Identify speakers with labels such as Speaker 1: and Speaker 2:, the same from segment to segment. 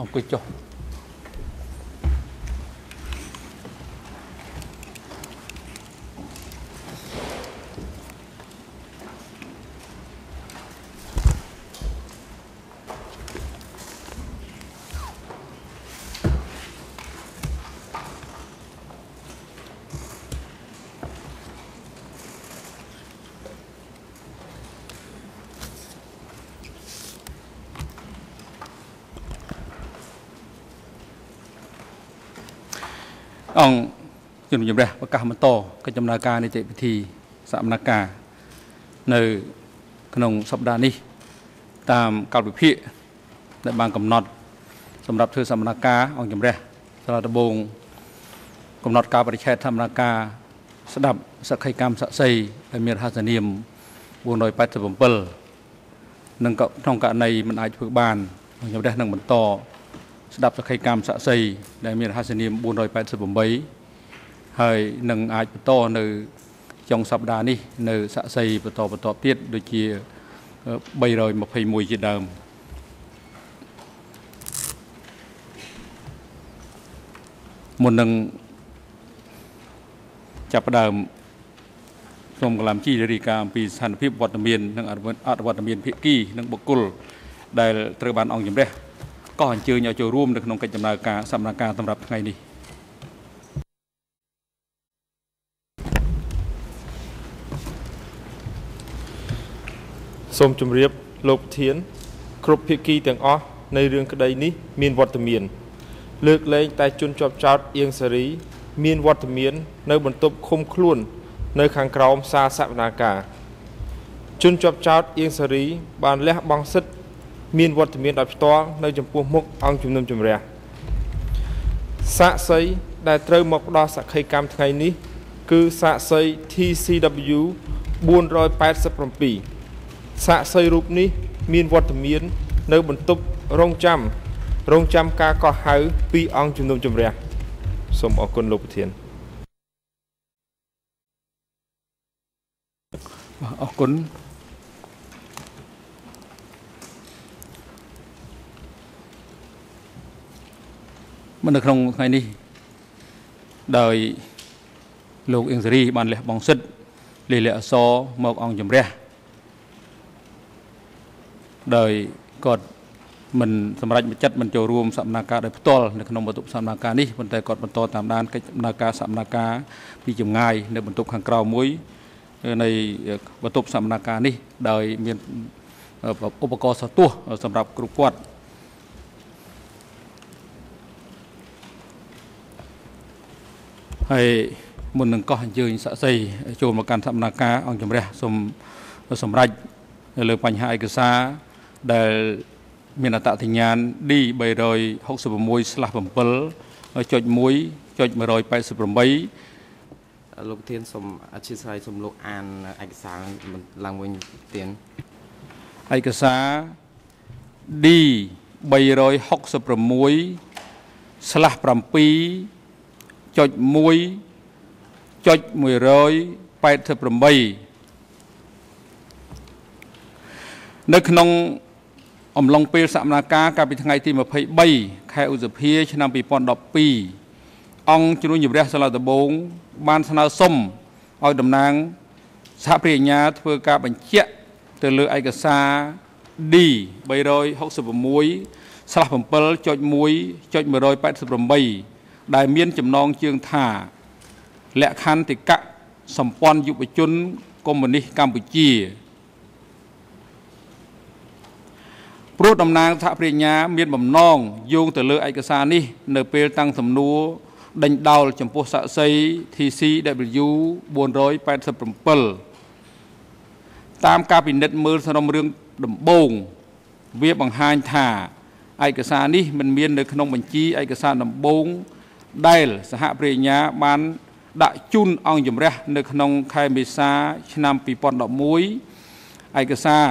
Speaker 1: អង្គុយចុះ អង្គជំនុំជម្រះប្រកាសបន្តកិច្ចដំណើរការនីតិវិធីសមនការនៅក្នុងសប្តាហ៍នេះ តាមកាលវិភាគដែលបានកំណត់ សម្រាប់ធ្វើសមនការអង្គជំរះសាលាដំបងកំណត់ការបរិច្ឆេទសមនការស្ដាប់សក្ខីកម្មស័ក្តិសិទ្ធិដែលមានរហស្សនាម487និងក្នុងករណីមិនអាចធ្វើបានអង្គជំរះនឹងបន្ត ស្ដាប់សក្ខីកម្មស័ក្តិសិទ្ធិដែលមានរហស្សនាម488ហើយនឹងអាចបន្តនៅចុងសប្តាហ៍នេះនៅស័ក្តិសិទ្ធិបន្តបន្តទៀតដូចជា321ជាដើមមុននឹងចាប់ផ្ដើមសូមកលាមជីរាយការណ៍អំពីស្ថានភាពវត្តមាននិងអត្តវត្តមានភិក្ខីនិងបុគ្គលដែលត្រូវបានអង្គជំរះ ក៏អញ្ជើញឲ្យចូលរួមនៅក្នុងកិច្ចដំណើរការសម្ដែងការសម្រាប់ថ្ងៃនេះ
Speaker 2: សូមជម្រាបលោកប្រធាន គ្រប់ភាគីទាំងអស់នៃរឿងក្តីនេះ មានវត្តមាន លើកលែងតែជនជាប់ចោតអៀងសេរី មានវត្តមាន នៅបន្ទប់ឃុំខ្លួន នៅ ខាងក្រោមសាសវនាការជនជាប់ចោតអៀងសេរី បានលះបង់សិទ្ធិ មានវត្តមានដោយផ្ទាល់នៅចំពោះមុខអង្គជំនុំជម្រះសាកសីដែលត្រូវមកផ្ដល់សក្ខីកម្មថ្ងៃនេះ គឺសាកសី TCW 487សាកសីរូបនេះ មានវត្តមាន នៅបន្ទប់រងចាំរងចាំការកោះហៅពីអង្គជំនុំជម្រះសូមអរគុណលោកប្រធាន
Speaker 1: អរគុណ នៅក្នុងថ្ងៃនេះដោយលោកអៀងសេរីបានលះបង់សិទ្ធលេលាអសមកអង្គជំរះដោយគាត់មិនសម្រេចចិត្តមិនចូលរួមសកម្មភាពដោយផ្ទាល់នៅក្នុងបន្ទប់សកម្មភាពនេះប៉ុន្តែគាត់បន្តតាមដានកិច្ចដំណើរការសកម្មភាពពីចម្ងាយនៅបន្ទប់ខាងក្រៅមួយនៃបន្ទប់សកម្មភាពនេះដោយមានឧបករណ៍សទោះសម្រាប់គ្រប់គាត់ ហើយមុននឹងកោះអញ្ជើញស័ក្តិសិទ្ធិចូលមកកាន់សមនាការអង្គជំរះសូមសម្រេចលើបញ្ហាឯកសារដែលមានអត្តសញ្ញាណ D366/7.1.188
Speaker 3: លោកធានសូមអធិស្ឋានសូមលោកអានឯកសារឡើងវិញទៀត
Speaker 1: ឯកសារ D 366/7 ចុច1ចុច188នៅក្នុងអំឡុងពេលសកម្មភាពកាលពីថ្ងៃទី23ខែឧសភា ឆ្នាំ2012អង្គជំនុំជម្រះសាលាដំបងបានស្នើសុំឲ្យតំណាងសហប្រញ្ញាធ្វើការបញ្ជាក់ទៅលើឯកសារ D 366ស្លាស់7.1.188 ដែលមានចំណងជើងថា លក្ខន្តិកៈសម្ព័ន្ធយុវជនកុម្មុយនីសកម្ពុជាព្រោះតំណាងសហប្រញ្ញា មានបំណងយោងទៅលើឯកសារនេះ នៅពេលតាំងសំណួរដេញដោលចំពោះសាក់សី TCW 487តាមការពិនិត្យមើលសំណុំរឿងដំបូងវាបង្ហាញថាឯកសារនេះមិនមាននៅក្នុងបញ្ជីឯកសារដំបូង ដែលសហប្រញ្ញាបានដាក់ជូនអង្គជំរះនៅក្នុងខែមេសា ឆ្នាំ2011ឯកសារ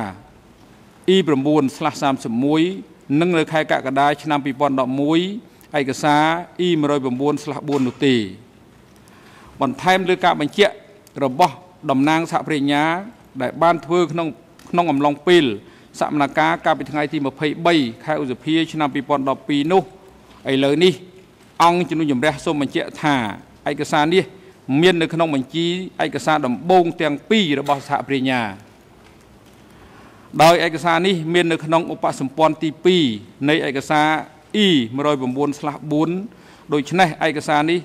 Speaker 1: E9/31 និងនៅខែកក្កដាឆ្នាំ2011ឯកសារ E109/4 នោះទេបន្ថែមលើការបញ្ជាក់របស់តំណាងសហប្រញ្ញា ដែលបានធ្វើក្នុងក្នុងអំឡុងពេលសមនការកាលពីថ្ងៃទី23ខែឧសភា ឆ្នាំ2012នោះឥឡូវនេះ អង្គជំនុំជម្រះសូមបញ្ជាក់ថាឯកសារនេះមាននៅក្នុងបញ្ជីឯកសារដំបូងទាំងពីររបស់សហប្រញ្ញាដោយឯកសារនេះមាននៅក្នុងឧបសម្ព័ន្ធទី2នៃឯកសារ E 109/4ដូច្នេះឯកសារនេះ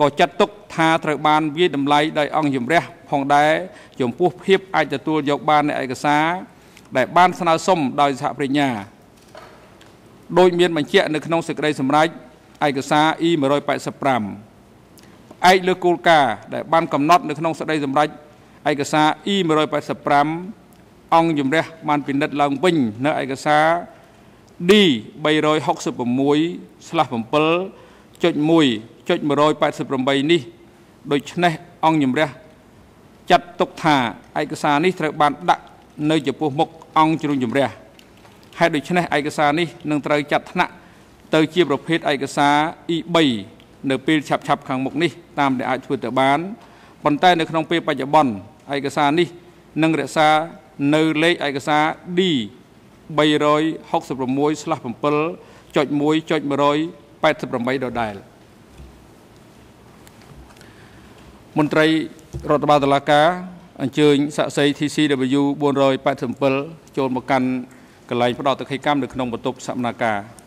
Speaker 1: ក៏ចាត់ទុកថាត្រូវបានវាយតម្លៃដោយអង្គជំរះផងដែរចំពោះភាពអាចទទួលយកបាននៃឯកសារដែលបានស្នើសុំដោយសហប្រញ្ញាដោយមានបញ្ជាក់នៅក្នុងសេចក្តីសម្រេច ឯកសារ E 185 ផ្អែកលើគោលការណ៍ដែលបានកំណត់នៅក្នុងសេចក្តីសម្រេចឯកសារ E 185 អង្គជំរះបានពិនិត្យឡើងវិញនៅឯកសារ D 366/7.1.188នេះដូច្នេះអង្គជំរះចាត់ទុកថាឯកសារនេះត្រូវបានដាក់នៅចំពោះមុខអង្គជ្រុងជំរះហេតុដូច្នេះឯកសារនេះនឹងត្រូវចាត់ថ្នាក់ ទៅជាប្រភេទឯកសារ E3 នៅពេលឆាប់ឆាប់ខាងមុខនេះតាមដែលអាចធ្វើទៅបានប៉ុន្តែនៅក្នុងពេលបច្ចុប្បន្នឯកសារនេះនឹងរក្សានៅលេខឯកសារ D 366/7.1.188ដដែលមន្ត្រីរដ្ឋបាលតុលាការអញ្ជើញសាក់សី TCW 487ចូលមកកាន់កន្លែងផ្ដោតតក្កកម្មនៅក្នុងបន្ទប់សកម្មភាព
Speaker 4: មើលនេះក៏បា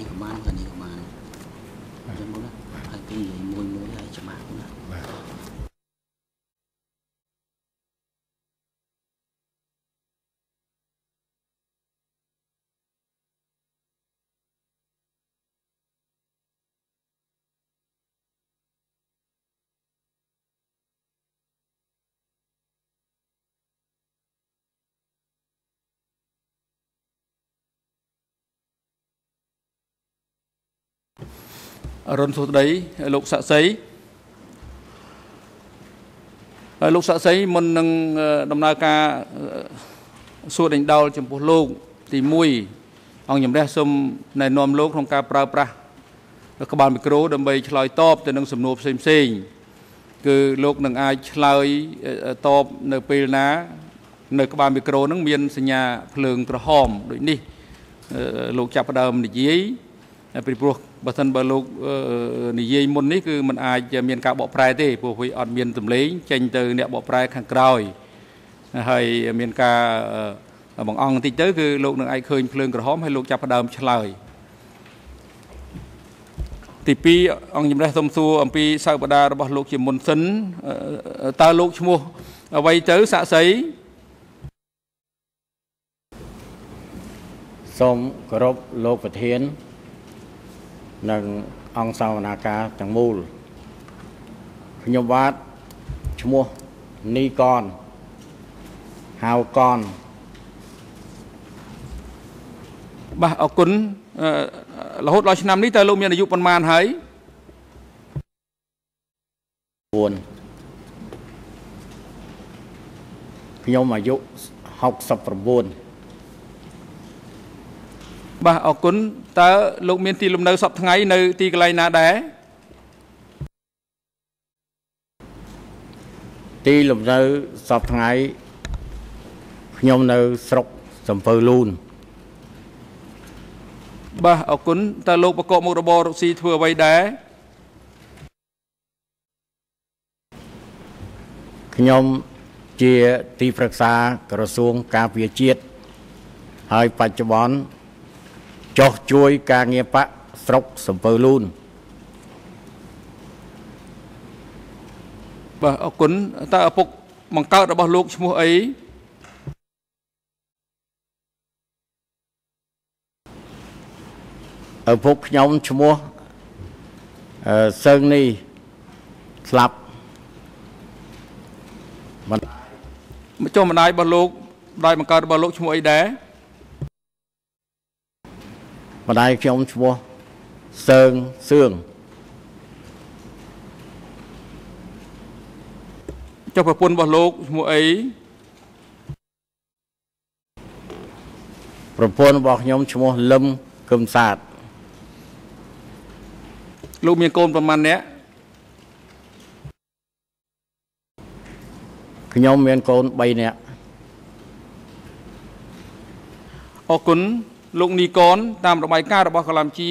Speaker 4: នក៏នេះក៏បានអញ្ចឹងណាហើយពីនិយាយមួយមួយហើយច្បាស់ណា
Speaker 1: រុនសុស្ដីលោកសាក់សីហើយលោកសាក់សីមុននឹងដំណើរការសួរដេញដោលចំពោះលោកទី1អង្គជំរះសូមណែនាំលោកក្នុងការប្រើប្រាស់ក្បាលមីក្រូដើម្បីឆ្លើយតបទៅនឹងសំណួរផ្សេងផ្សេងគឺលោកនឹងអាចឆ្លើយតបនៅពេលណា នៅក្បាលមីក្រូនឹងមានសញ្ញាភ្លើងក្រហមដូចនេះលោកចាប់ផ្ដើមនិយាយ ពីព្រោះបើសិនបើលោកនិយាយមុននេះគឺมันអាចមានការបកប្រែទេព្រោះវាអត់មានសម្លេងចេញទៅអ្នកបកប្រែខាងក្រោយហើយមានការបងអង្គបន្តិចទៅគឺលោកនឹងអាចឃើញភ្លើងក្រហមហើយលោកចាប់ផ្ដើមឆ្លើយទី2អង្គជំរះសុំសួរអំពីសៅបដារបស់លោកជាមុនសិនតើលោកឈ្មោះអ្វីទៅសាក់សី
Speaker 4: សូមគោរពលោកប្រធាន និងអង្គសាវនាការទាំងមូលខ្ញុំបាទឈ្មោះនីកនហៅកន
Speaker 1: បាទអរគុណរហូតដល់ឆ្នាំនេះតើលោកមានអាយុប៉ុន្មានហើយ
Speaker 4: 4ខ្ញុំអាយុ69
Speaker 1: បាទអរគុណតើលោកមានទីលំនៅសពថ្ងៃនៅទីកន្លែងណាដែរ
Speaker 4: ទីលំនៅសពថ្ងៃខ្ញុំនៅស្រុកសំពៅលូន
Speaker 1: បាទអរគុណតើលោកប្រកបមុខរបររកស៊ីធ្វើអ្វីដែរ
Speaker 4: ខ្ញុំជាទីប្រឹក្សាក្រសួងការពារជាតិហើយបច្ចុប្បន្ន ចោះជួយការងារបកស្រុកសំពើលូន
Speaker 1: បាទអរគុណតើឪពុកបង្កើតរបស់លោកឈ្មោះអី
Speaker 4: ឪពុកខ្ញុំឈ្មោះអឺសឹងនេះស្លាប់មិន
Speaker 1: ចុះម្ដាយរបស់លោកម្ដាយបង្កើតរបស់លោកឈ្មោះអីដែរ
Speaker 4: ម្ដាយខ្ញុំឈ្មោះសើងសឿង
Speaker 1: ចុះប្រពន្ធរបស់លោកឈ្មោះអី
Speaker 4: ប្រពន្ធរបស់ខ្ញុំឈ្មោះលឹមគឹមសាទ
Speaker 1: លោកមានកូនប្រមាណអ្នក
Speaker 4: ខ្ញុំមានកូន3នាក់
Speaker 1: អរគុណ លោកនីកនតាមរបាយការណ៍របស់កលាមជី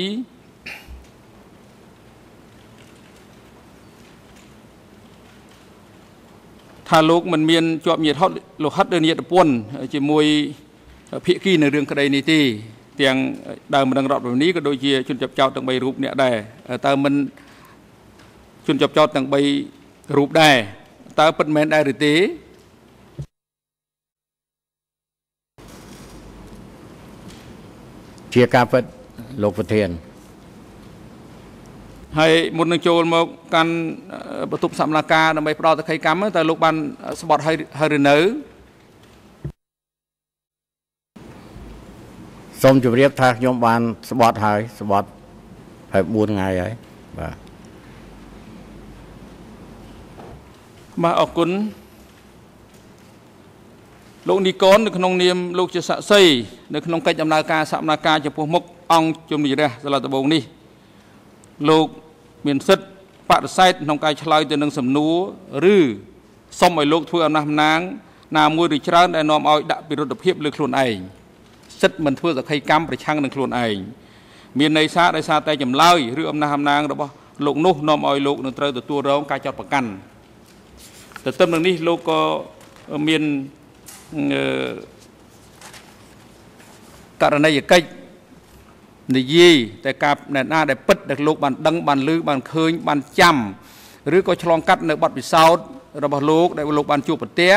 Speaker 1: ថាលោកមិនមានជាប់ញាតហត់លោហិតឬញាតពន្ធជាមួយភិក្ខីនៅរឿងក្តីនេះទេទាំងដើមម្ដងរដ្ឋបាលនេះក៏ដូចជាជនចាប់ចោតទាំង3រូបអ្នកដែរតើមិនជនចាប់ចោតទាំង3រូបដែរតើពិតមែនដែរឬទេ
Speaker 4: ជាការពិតលោកប្រធាន
Speaker 1: ហើយមុននឹងចូលមកកាន់អឺបន្ទប់សម្លាការដើម្បីផ្ដល់តក្កីកម្មតើលោកបានស្បត់ហើយហើយឬនៅ
Speaker 4: សូមជម្រាបថាខ្ញុំបានស្បត់ហើយស្បត់ហើយ4ថ្ងៃហើយបាទ
Speaker 1: បាទអរគុណ លោកនីកននៅក្នុងនាមលោកជាស័ក្តិសិទ្ធិនៅក្នុងកិច្ចដំណើរការសកម្មភាពចំពោះមុខអង្គជំនុំជម្រះសាលាដំបងនេះលោកមានសិទ្ធិបដិសេធក្នុងការឆ្លើយទៅនឹងសំណួរឬសុំឲ្យលោកធ្វើអំណះអំណាងណាមួយឬច្រើនដែលនាំឲ្យដាក់ពិរុទ្ធភាពលើខ្លួនឯងសិទ្ធិមិនធ្វើសក្ខីកម្មប្រឆាំងនឹងខ្លួនឯងមានន័យសារដោយសារតែចម្លើយឬអំណះអំណាងរបស់លោកនោះនាំឲ្យលោកនឹងត្រូវទទួលរងការចាត់ប្រកាន់ទន្ទឹមនឹងនេះលោកក៏មានអឺ ករណីយកិច្ចនិយាយតែការណែណាដែលពិតដែលលោកបានដឹងបានឮបានឃើញបានចាំឬក៏ឆ្លងកាត់នៅបទពិសោធន៍របស់លោកដែលលោកបានជួបប្រទះ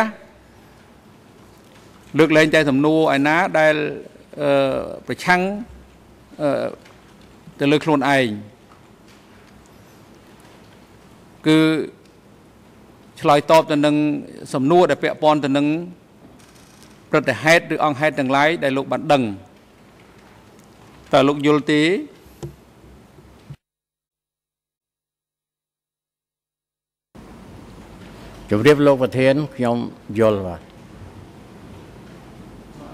Speaker 1: លើកលែងតែសំណួរឯណាដែលអឺប្រឆាំងអឺទៅលើខ្លួនឯងគឺឆ្លើយតបទៅនឹងសំណួរដែលពាក់ព័ន្ធទៅនឹង ព្រឹត្តិហេតុឬអង្គហេតុទាំងឡាយដែលលោកបានដឹងតើលោកយល់ទេ
Speaker 4: ជម្រាបលោកប្រធានខ្ញុំយល់បាទ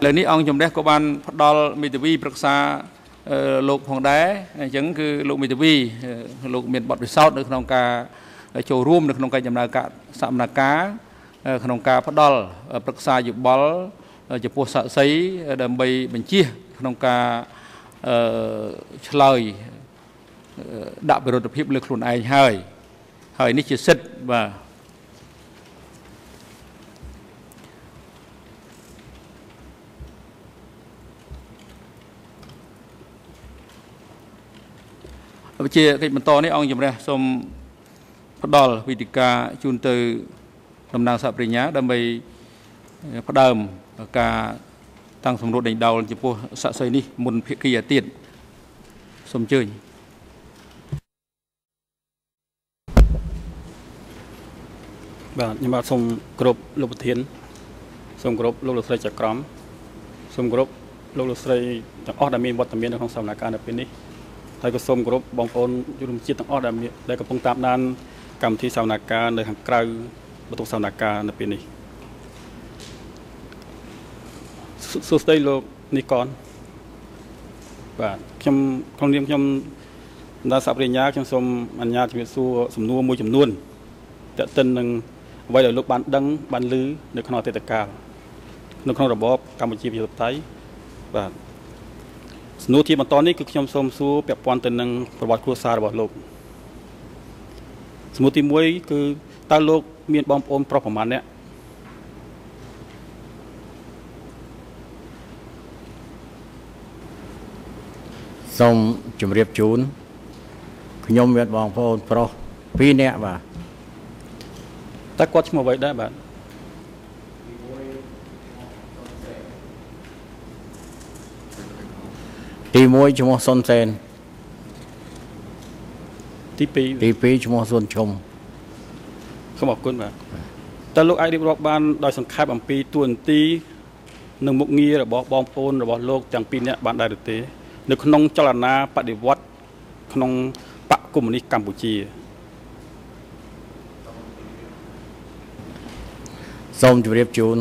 Speaker 1: លើនេះអង្គជំរះក៏បានផ្ដល់មេធាវីប្រឹក្សាអឺលោកផងដែរអញ្ចឹងគឺលោកមេធាវីអឺលោកមានបទពិសោធន៍នៅក្នុងការចូលរួមនៅក្នុងកិច្ចដំណើរការសមនការអឺក្នុងការផ្ដល់ប្រឹក្សាយោបល់ ចំពោះសាក្សីដើម្បីបញ្ជាក្នុងការអឺឆ្លើយអឺដាក់វិរុទ្ធភាពលើខ្លួនឯងហើយហើយនេះជាសិទ្ធិបាទវិជាកិច្ចបន្តនេះអង្គជំរះសូមផ្ដល់វិធីការជូនទៅតំណាងសហប្រញ្ញាដើម្បីផ្ដើម ការតាំងសម្រួលដេញដោលចំពោះស័ក្តិសិទ្ធិនេះមុនភាគីអាទៀតសូមអញ្ជើញ
Speaker 5: បាទខ្ញុំបាទសូមគោរពលោកប្រធានសូមគោរពលោកលោកស្រីចក្រមសូមគោរពលោកលោកស្រីទាំងអស់ដែលមានវត្តមាននៅក្នុងសវនកម្មនៅពេលនេះហើយក៏សូមគោរពបងប្អូនយុវជាតិទាំងអស់ដែលមានដែលកំពុងតាមដានកម្មវិធីសវនកម្មនៅខាងក្រៅបន្ទប់សវនកម្មនៅពេលនេះ សសួស្តីលោកនីកនបាទខ្ញុំក្នុងនាមខ្ញុំបណ្ដាសាប្រញ្ញាខ្ញុំសូមអនុញ្ញាតជំរាបសួរសំណួរមួយចំនួនតេតិននឹងអ្វីដែលលោកបានដឹងបានឮនៅក្នុងអតីតកាលនៅក្នុងរបបកម្ពុជាប្រជាធិបតេយ្យបាទសំណួរជាបន្តនេះគឺខ្ញុំសូមសួរពាក់ព័ន្ធទៅនឹងប្រវត្តិគ្រួសាររបស់លោកសំណួរទី1គឺតើលោក មានបងប្អូនប្រុសប្រមាណអ្នក
Speaker 4: សូមជម្រាបជូនខ្ញុំមានបងប្អូនប្រុស2នាក់បាទ
Speaker 5: តើគាត់ឈ្មោះអ្វីដែរបាទ
Speaker 4: ទី1ឈ្មោះសុនសែន
Speaker 5: ទី2
Speaker 4: ទី2ឈ្មោះសុនឈុំ
Speaker 5: សូមអរគុណបាទតើលោកអាចរៀបរាប់បានដោយសង្ខេបអំពីទួនាទីនិងមុខងាររបស់បងប្អូនរបស់លោកទាំងពីរនាក់បានដែរឬទេ នៅក្នុងចលនាបដិវត្តន៍ក្នុងបកកុម្មុយនីសកម្ពុជា
Speaker 4: សូមជម្រាបជូន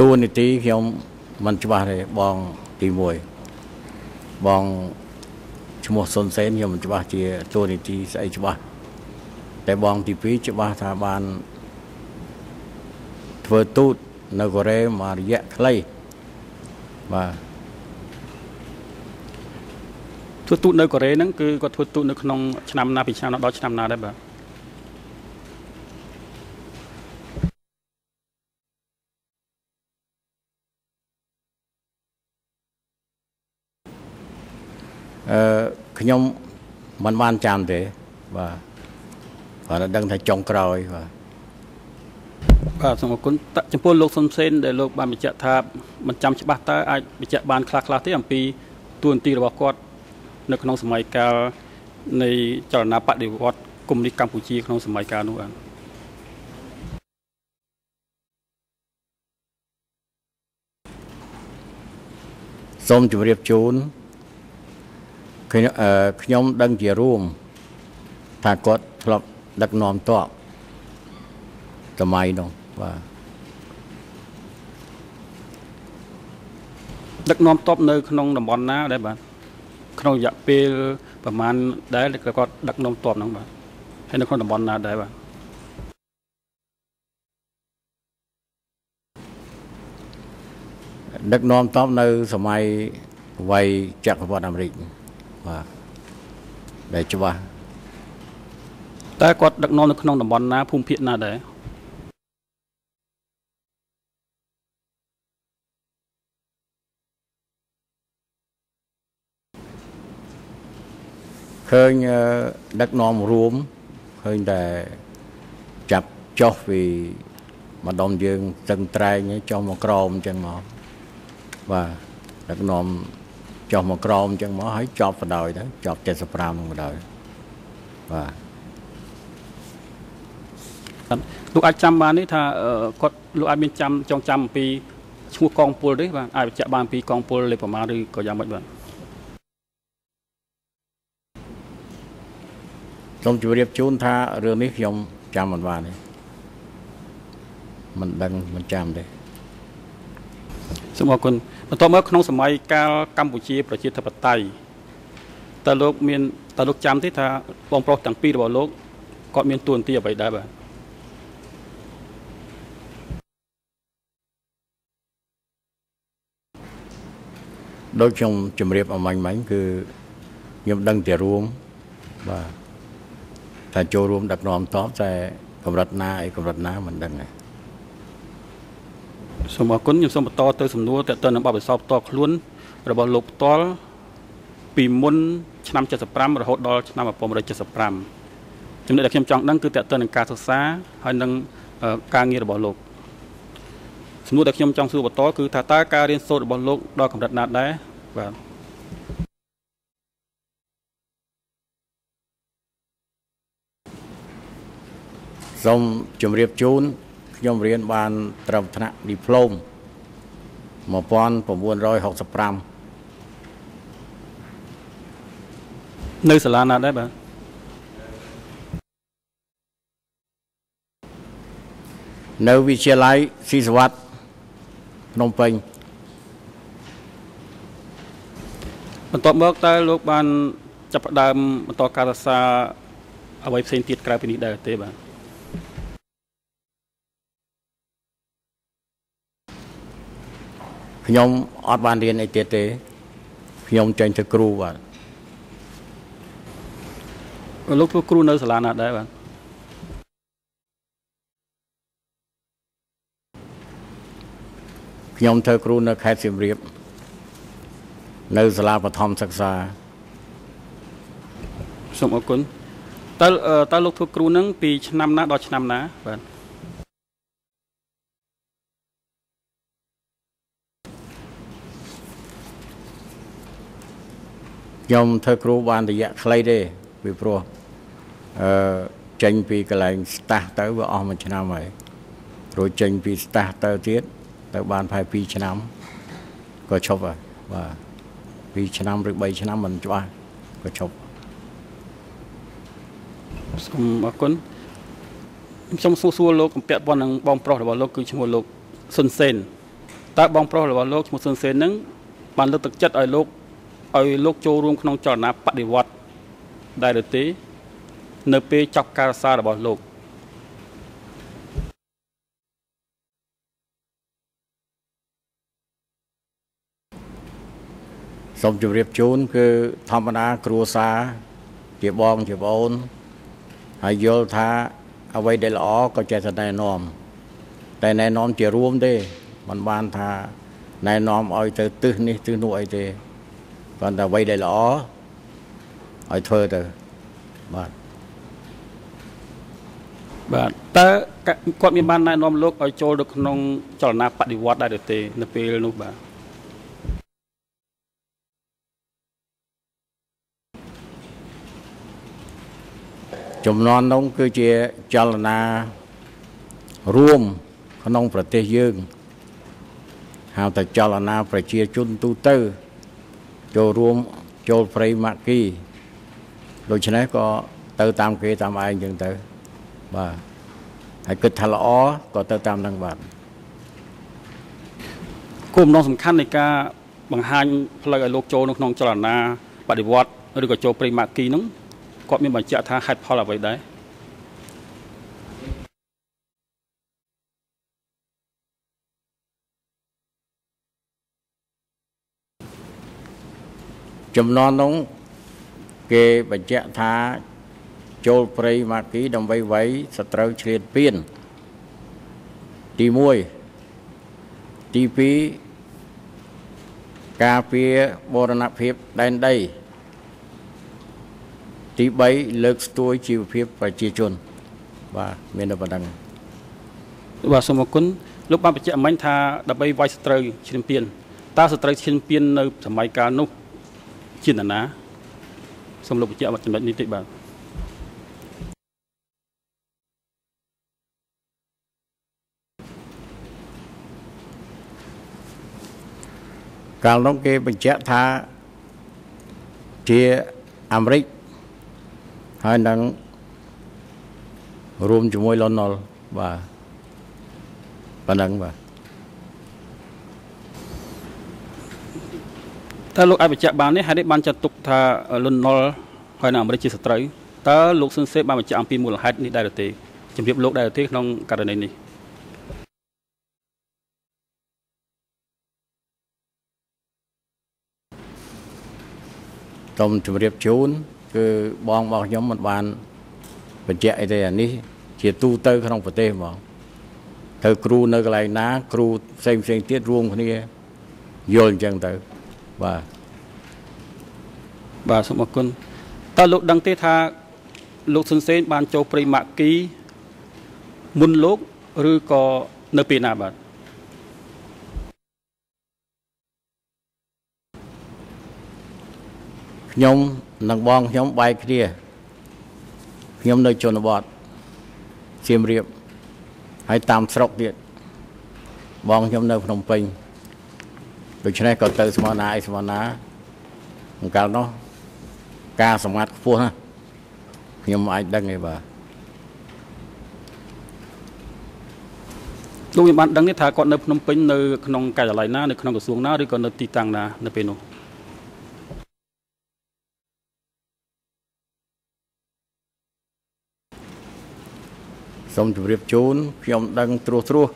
Speaker 4: តួនាទីខ្ញុំមិនច្បាស់ទេបងទី1បងឈ្មោះសុនសែនខ្ញុំមិនច្បាស់ជាតួនាទីស្អីច្បាស់តែបងទី2ច្បាស់ថាបានធ្វើទូតនៅកូរ៉េមករយៈខ្លីបាទ
Speaker 5: ធ្វើទូតនៅកូរ៉េហ្នឹងគឺគាត់ធ្វើទូតនៅក្នុងឆ្នាំណាពីឆ្នាំណាដល់ឆ្នាំណាដែរបាទ
Speaker 4: អឺខ្ញុំមិនបានចាំទេបាទគាត់តែដឹងថាចុងក្រោយបាទ
Speaker 5: បាទសូមអរគុណតចំពោះលោកសុនសេនដែលលោកបានបញ្ជាក់ថាមិនចាំច្បាស់តើអាចបញ្ជាក់បានខ្លះៗទេអំពីទួនាទីរបស់គាត់ នៅក្នុងសម័យកាលនៃចលនាបដិវត្តន៍កុម្មុយនីសកម្ពុជាក្នុងសម័យកាលនោះបាទ
Speaker 4: សូមជម្រាបជូនខ្ញុំអឺខ្ញុំដឹងជារួមថាគាត់ធ្លាប់ដឹកនាំតបសម័យនោះបាទ
Speaker 5: ដឹកនាំតបនៅក្នុងតំបន់ណាដែរបាទ ក្នុងរយៈពេលប្រហែលដែរគាត់ដឹកនាំតបហ្នឹងបាទហើយនៅក្នុងតំបន់ណាដែរបាទ
Speaker 4: ដឹកនាំតបនៅសម័យវ័យចក្រពត្តិអាមេរិកបាទដែលច្បាស់
Speaker 5: តើគាត់ដឹកនាំនៅក្នុងតំបន់ណាភូមិភាគណាដែរ
Speaker 4: ឃើញអឺដឹកនាំរួមឃើញតែចាប់ចុះពីម្ដុំយើងស្ទឹងត្រែងឯងចុះមកក្រោមអញ្ចឹងមកបាទដឹកនាំចុះមកក្រោមអញ្ចឹងមកហើយចប់បដ ாய் ទៅចប់75នឹងបដ ாய் បាទ
Speaker 5: លោកអាចចាំបាននេះថាអឺគាត់លោកអាចមានចាំចងចាំអំពីឈ្មោះកងពលទេបាទអាចបញ្ជាក់បានអំពីកងពលលេខប្រមាណឬក៏យ៉ាងម៉េចបាទ
Speaker 4: សូមជម្រាបជូនថារឿងនេះខ្ញុំចាំមិនបានទេមិនដឹងមិនចាំទេ
Speaker 5: សូមអរគុណបន្ទាប់មកក្នុងសម័យកាលកម្ពុជាប្រជាធិបតេយ្យតើលោកមានតើលោកចាំទេថាបងប្រុសទាំងពីររបស់លោកគាត់មានទួនាទីអ្វីដែរបាទ
Speaker 4: ដូចខ្ញុំជម្រាបអមាញ់មិញគឺខ្ញុំដឹងតែរួមបាទ ថាចូលរួមដឹកនាំតបតែកម្រិតណាអីកម្រិតណាមិនដឹងទេ
Speaker 5: សូមអរគុណខ្ញុំសូមបន្តទៅសំណួរតើតើនឹងបបិសោផ្ទាល់ខ្លួន របស់លោកផ្ទាល់ពីមុនឆ្នាំ75រហូតដល់ឆ្នាំ1975ចំណុចដែលខ្ញុំចង់ដឹងគឺតើតើនឹងការសិក្សាហើយនឹងអឺការងាររបស់លោកសំណួរដែលខ្ញុំចង់សួរបន្តគឺថាតើការរៀនសូត្ររបស់លោកដល់កម្រិតណាដែរបាទ
Speaker 4: សូមជម្រាបជូនខ្ញុំរៀនបានត្រឹមថ្នាក់ឌីប្លូម1965
Speaker 5: នៅសាលាណាដែរបាទ
Speaker 4: នៅវិទ្យាល័យស៊ីសវត្តភ្នំពេញ
Speaker 5: បន្ទាប់មកតើលោកបានចាប់ផ្ដើមបន្តការសិក្សាអ្វីផ្សេងទៀតក្រៅពីនេះដែរទេបាទ
Speaker 4: ខ្ញុំអត់បានរៀនអីទៀតទេខ្ញុំចេញទៅគ្រូបាទ
Speaker 5: លោកធ្វើគ្រូនៅសាលាណាដែរបាទ
Speaker 4: ខ្ញុំធ្វើគ្រូនៅខេត្តសៀមរាបនៅសាលាបឋមសិក្សា
Speaker 5: សូមអរគុណតើអឺតើលោកធ្វើគ្រូនឹងពីឆ្នាំណាដល់ឆ្នាំណាបាទ
Speaker 4: ខ្ញុំធ្វើគ្រូបានរយៈខ្លីទេពីព្រោះអឺចេញពីកន្លែងស្តាស់ទៅវាអស់មួយឆ្នាំហើយព្រោះចេញពីស្តាស់ទៅទៀតទៅបានប្រហែល2ឆ្នាំក៏ឈប់ហើយបាទ2ឆ្នាំឬ3ឆ្នាំមិនច្បាស់ក៏ឈប់
Speaker 5: សូមអរគុណខ្ញុំសួរសួរលោកកំពាក់ព័ន្ធនឹងបងប្រុសរបស់លោកគឺឈ្មោះលោកស៊ុនសេនតើបងប្រុសរបស់លោកឈ្មោះស៊ុនសេននឹងបានលើកទឹកចិត្តឲ្យលោក ឲ្យលោកចូលរួមក្នុងចលនាបដិវត្តន៍ដែរឬទេនៅពេលចប់ការរសាររបស់លោក
Speaker 4: សូមជម្រាបជូនគឺធម្មតាគ្រួសារជាបងជាប្អូនហើយយល់ថាអ្វីដែលល្អក៏ចេះតែណែនាំតែណែនាំជារួមទេมันបានថាណែនាំឲ្យទៅទឹះនេះទឹះនោះអីទេ គ្រាន់តែអ្វីដែលល្អឲ្យធ្វើទៅបាទ
Speaker 5: បាទតើគាត់មានបានណែនាំលោកឲ្យចូលទៅក្នុងចលនាបដិវត្តន៍ដែរឬទេនៅពេលនោះបាទ
Speaker 4: ចំនួននោះគឺជាចលនារួមក្នុងប្រទេសយើងហៅថាចលនាប្រជាជនទូទៅ ចូលរួមចូលព្រៃម៉ាក់គីដូច្នេះក៏ទៅតាមគេតាមឯងចឹងទៅបាទហើយគិតថាល្អក៏ទៅតាមនឹងបាទ
Speaker 5: គោលបំណងសំខាន់នៃការបង្ហាញផ្លូវឲ្យលោកចូលនៅក្នុងចលនាបដិវត្តន៍ឬក៏ចូលព្រៃម៉ាក់គីនោះគាត់មានបញ្ជាក់ថាហេតុផលអ្វីដែរ
Speaker 4: ចំណន់នោះគេបញ្ជាក់ថាចូលព្រៃម៉ាគីដើម្បីໄວសត្រូវឆ្លៀតពៀនទី1ទី2ការពារបរណភាពដែនដី ទី3លើកស្ទួយជីវភាពប្រជាជន បាទមានតែប៉ុណ្្នឹង
Speaker 5: បាទសូមអរគុណលោកបានបញ្ជាក់មិញថាដើម្បីវាយសត្រូវឈ្លានពានតើសត្រូវឈ្លានពាននៅសម័យកាលនោះ ជានរណាសូមលោកបញ្ជាក់មកចំណុចនេះតិចបាទ
Speaker 4: កាលនោះគេបញ្ជាក់ថាជាអាមេរិកហើយនឹងរួមជាមួយលន់នល់បាទប៉ុណ្ណឹងបាទ
Speaker 5: តើលោកអាចបញ្ជាក់បាននេះហេតុនេះបានចាត់ទុកថាលន់នល់ហើយនៅអាមេរិកជាសត្រូវតើលោកស៊ុនសេបានបញ្ជាក់អំពីមូលហេតុនេះដែរឬទេជម្រាបលោកដែរឬទេក្នុងករណីនេះ
Speaker 4: សូមជម្រាបជូនគឺបងរបស់ខ្ញុំមិនបានបញ្ជាក់អីទេអានេះជាទូទៅក្នុងប្រទេសហ្មងត្រូវគ្រូនៅកន្លែងណា គ្រូផ្សេងផ្សេងទៀតរួមគ្នាយល់អញ្ចឹងទៅ បាទ
Speaker 5: បាទសូមអរគុណតើលោកដឹងទេថាលោកស៊ុនសេនបានចូលព្រៃម៉ាក់គីមុនលោកឬក៏នៅពេលណាបាទ
Speaker 4: ខ្ញុំនិងបងខ្ញុំបែកគ្នាខ្ញុំនៅជនបទសៀមរាបហើយតាមស្រុកទៀតបងខ្ញុំនៅភ្នំពេញ ដូច្នេះក៏ទៅស្មោះណាអីស្មោះណាអង្កលនោះការសម្ងាត់ខ្ពស់ណាខ្ញុំមិនអាចដឹងទេបាទ
Speaker 5: លោកមានបានដឹងទេថាគាត់នៅភ្នំពេញនៅក្នុងការិយាល័យណានៅក្នុងក្រសួងណាឬក៏នៅទីតាំងណានៅពេលនោះ
Speaker 4: សូមជម្រាបជូនខ្ញុំដឹងត្រួសត្រាស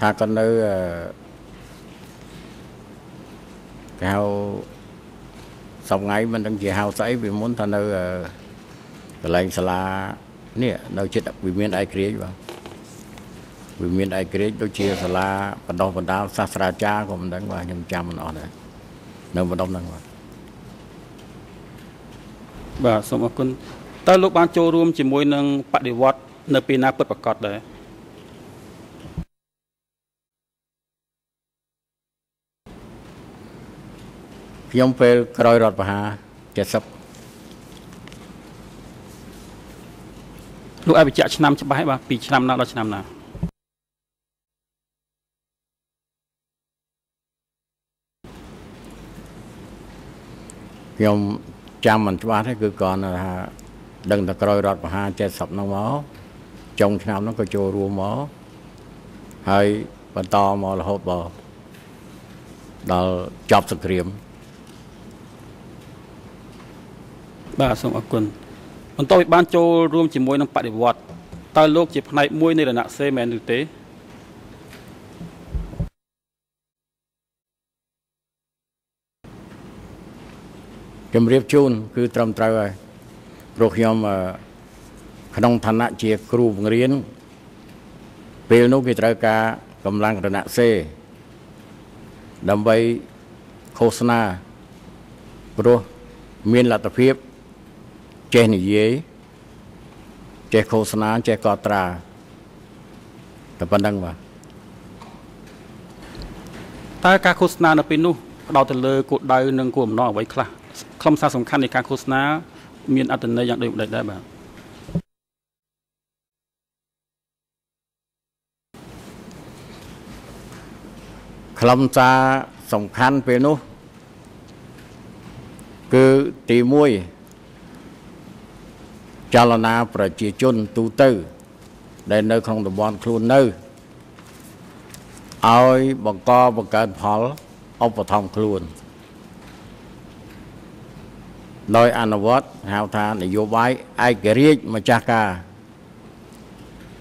Speaker 4: ថាគាត់នៅអឺ គេហៅសប្ងៃមិនដឹងជាហៅស្អីពីមុនថានៅអឺកន្លែងសាលានេះនៅចិត្តវិមានឯករាជ្យបាទវិមានឯករាជ្យដូចជាសាលាបណ្ដោះបណ្ដាលសាស្ត្រាចារ្យក៏មិនដឹងបាទខ្ញុំចាំមិនអស់ដែរនៅម្ដុំហ្នឹងបាទ
Speaker 5: បាទសូមអរគុណតើលោកបានចូលរួមជាមួយនឹងបដិវត្តន៍នៅពេលណាពិតប្រាកដដែរ
Speaker 4: ខ្ញុំពេលក្រោយរដ្ឋប្រហារ70
Speaker 5: លោកអាចបញ្ជាក់ឆ្នាំច្បាស់ឲ្យបាទពីឆ្នាំណាដល់ឆ្នាំណា
Speaker 4: ខ្ញុំចាំមិនច្បាស់ទេគឺគ្រាន់តែថាដឹងតែក្រោយរដ្ឋប្រហារ70ហ្នឹងមកចុងឆ្នាំហ្នឹងក៏ចូលរួមមកហើយបន្តមករហូតដល់ដល់ចប់សង្គ្រាម
Speaker 5: បាទសូមអរគុណបន្ទាប់ពីបានចូលរួមជាមួយនឹងបដិវត្តន៍តើលោកជាផ្នែកមួយនៃរណសេរមែនឬទេ
Speaker 4: ជំរាបជូនគឺត្រឹមត្រូវហើយព្រោះខ្ញុំអឺក្នុងឋានៈជាគ្រូបង្រៀនពេលនោះគេត្រូវការកម្លាំងរណសេរដើម្បីឃោសនាព្រោះមានលទ្ធភាព ចេះនិយាយចេះឃោសនាចេះកត់ត្រាតែប៉ុណ្្នឹងបាទ
Speaker 5: តើការឃោសនានៅពេលនោះផ្ដោតទៅលើគោលដៅនិងគោលបំណងអ្វីខ្លះខ្លឹមសារសំខាន់នៃការឃោសនា មានអត្ថន័យយ៉ាងដូចម្តេចដែរបាទ
Speaker 4: ខ្លឹមសារសំខាន់ពេលនោះ គឺទី1 ចលនាប្រជាជនទូទៅ ដែលនៅក្នុងតំបន់ខ្លួននៅឲ្យបង្កបង្កើនផលឧបត្ថម្ភខ្លួនដោយអនុវត្តហៅថានយោបាយឯករាជ្យម្ចាស់ការ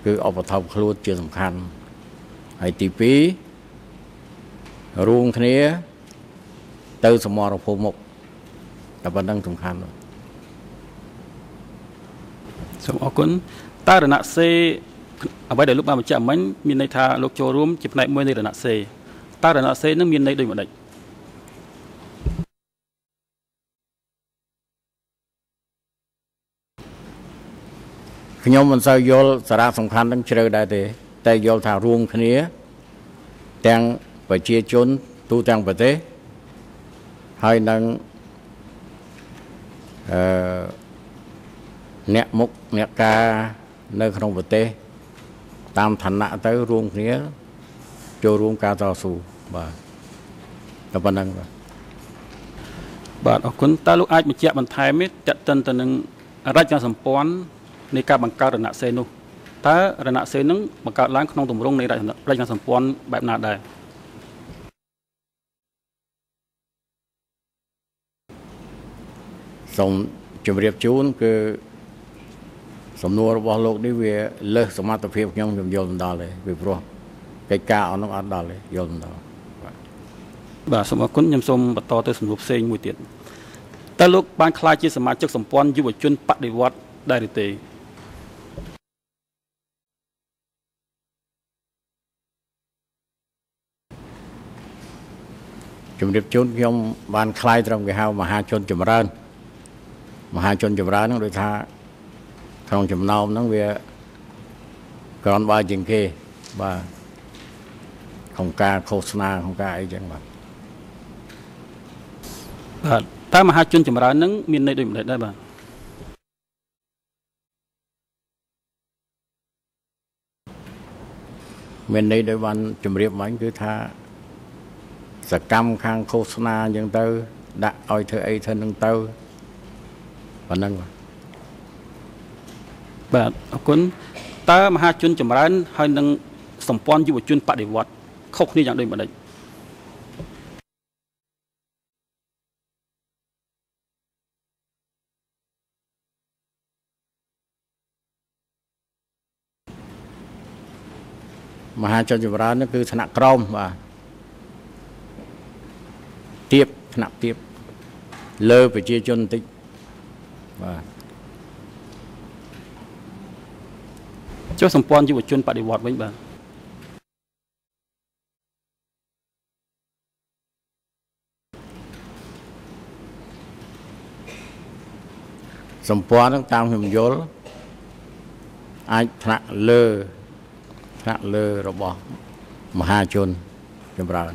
Speaker 4: គឺឧបត្ថម្ភខ្លួនជាសំខាន់ហើយទី2រួមគ្នាទៅសមរភូមិមុខតែប៉ុណ្្នឹងសំខាន់បាទ
Speaker 5: សូមអរគុណតើរណសេរអ្វីដែលលោកបានបញ្ជាក់មិញមានន័យថាលោកចូលរួមជាផ្នែកមួយនៃរណសេរតើរណសេរនឹងមានន័យដូចម្តេច
Speaker 4: ខ្ញុំមិនសូវយល់សារៈសំខាន់នឹងជ្រៅដែរទេ តែយល់ថារួមគ្នា ទាំងប្រជាជនទូទាំងប្រទេសហើយនឹងអឺ អ្នកមុខអ្នកការនៅក្នុងប្រទេស តាមឋានៈទៅរួមគ្នា ចូលរួមការតស៊ូបាទតែប៉ុណ្្នឹងបាទ
Speaker 5: បាទអរគុណតើលោកអាចបញ្ជាក់បន្ថែមទេតកតិនទៅនឹងរចនាសម្ព័ន្ធនៃការបង្កើតរណសេរនោះតើរណសេរនឹងបង្កើតឡើងក្នុងទម្រង់នៃរចនារចនាសម្ព័ន្ធបែបណាដែរ
Speaker 4: សូមជម្រាបជូនគឺ សំណួររបស់លោកនេះវាលើសសមត្ថភាពខ្ញុំខ្ញុំយល់មិនដល់ទេពីព្រោះកិច្ចការអស់នោះអត់ដល់ទេយល់មិនដល់
Speaker 5: បាទសូមអរគុណខ្ញុំសូមបន្តទៅសំណួរផ្សេងមួយទៀតតើលោកបានខ្លាចជាសមាជិកសម្ព័ន្ធយុវជនបដិវត្តដែរឬទេ
Speaker 4: ជំរាបជូនខ្ញុំបានខ្លាយត្រឹមគេហៅមហាជនចម្រើន មហាជនចម្រើននោះដូចថា ក្នុងចំណោមហ្នឹងវាក្រនបើជាងគេបាទក្នុងការឃោសនាក្នុងការអីចឹងបាទ
Speaker 5: បាទតើមហាជនចម្រើននឹងមានន័យដូចម្តេចដែរបាទ
Speaker 4: មានន័យដោយបានជំរាបមិញគឺថាសកម្មខាងឃោសនាអញ្ចឹងទៅ ដាក់ឲ្យធ្វើអីធ្វើនឹងទៅប៉ុណ្ណឹងបាទ
Speaker 5: បាទអរគុណតើមហាជនចម្រើន ហើយនឹងសម្ព័ន្ធយុវជនបដិវត្តន៍ខុសគ្នាយ៉ាងដូចម្តេច
Speaker 4: មហាជនចម្រើននោះគឺឋានៈក្រមបាទទៀបឋានៈទៀបលើប្រជាជនបន្តិចបាទ
Speaker 5: ចុះសម្ព័ន្ធយុវជនបដិវត្តវិញបាទ
Speaker 4: សម្ព័ន្ធនឹងតាមខ្ញុំយល់អាចថ្នាក់លើថ្នាក់លើរបស់មហាជនចម្រើន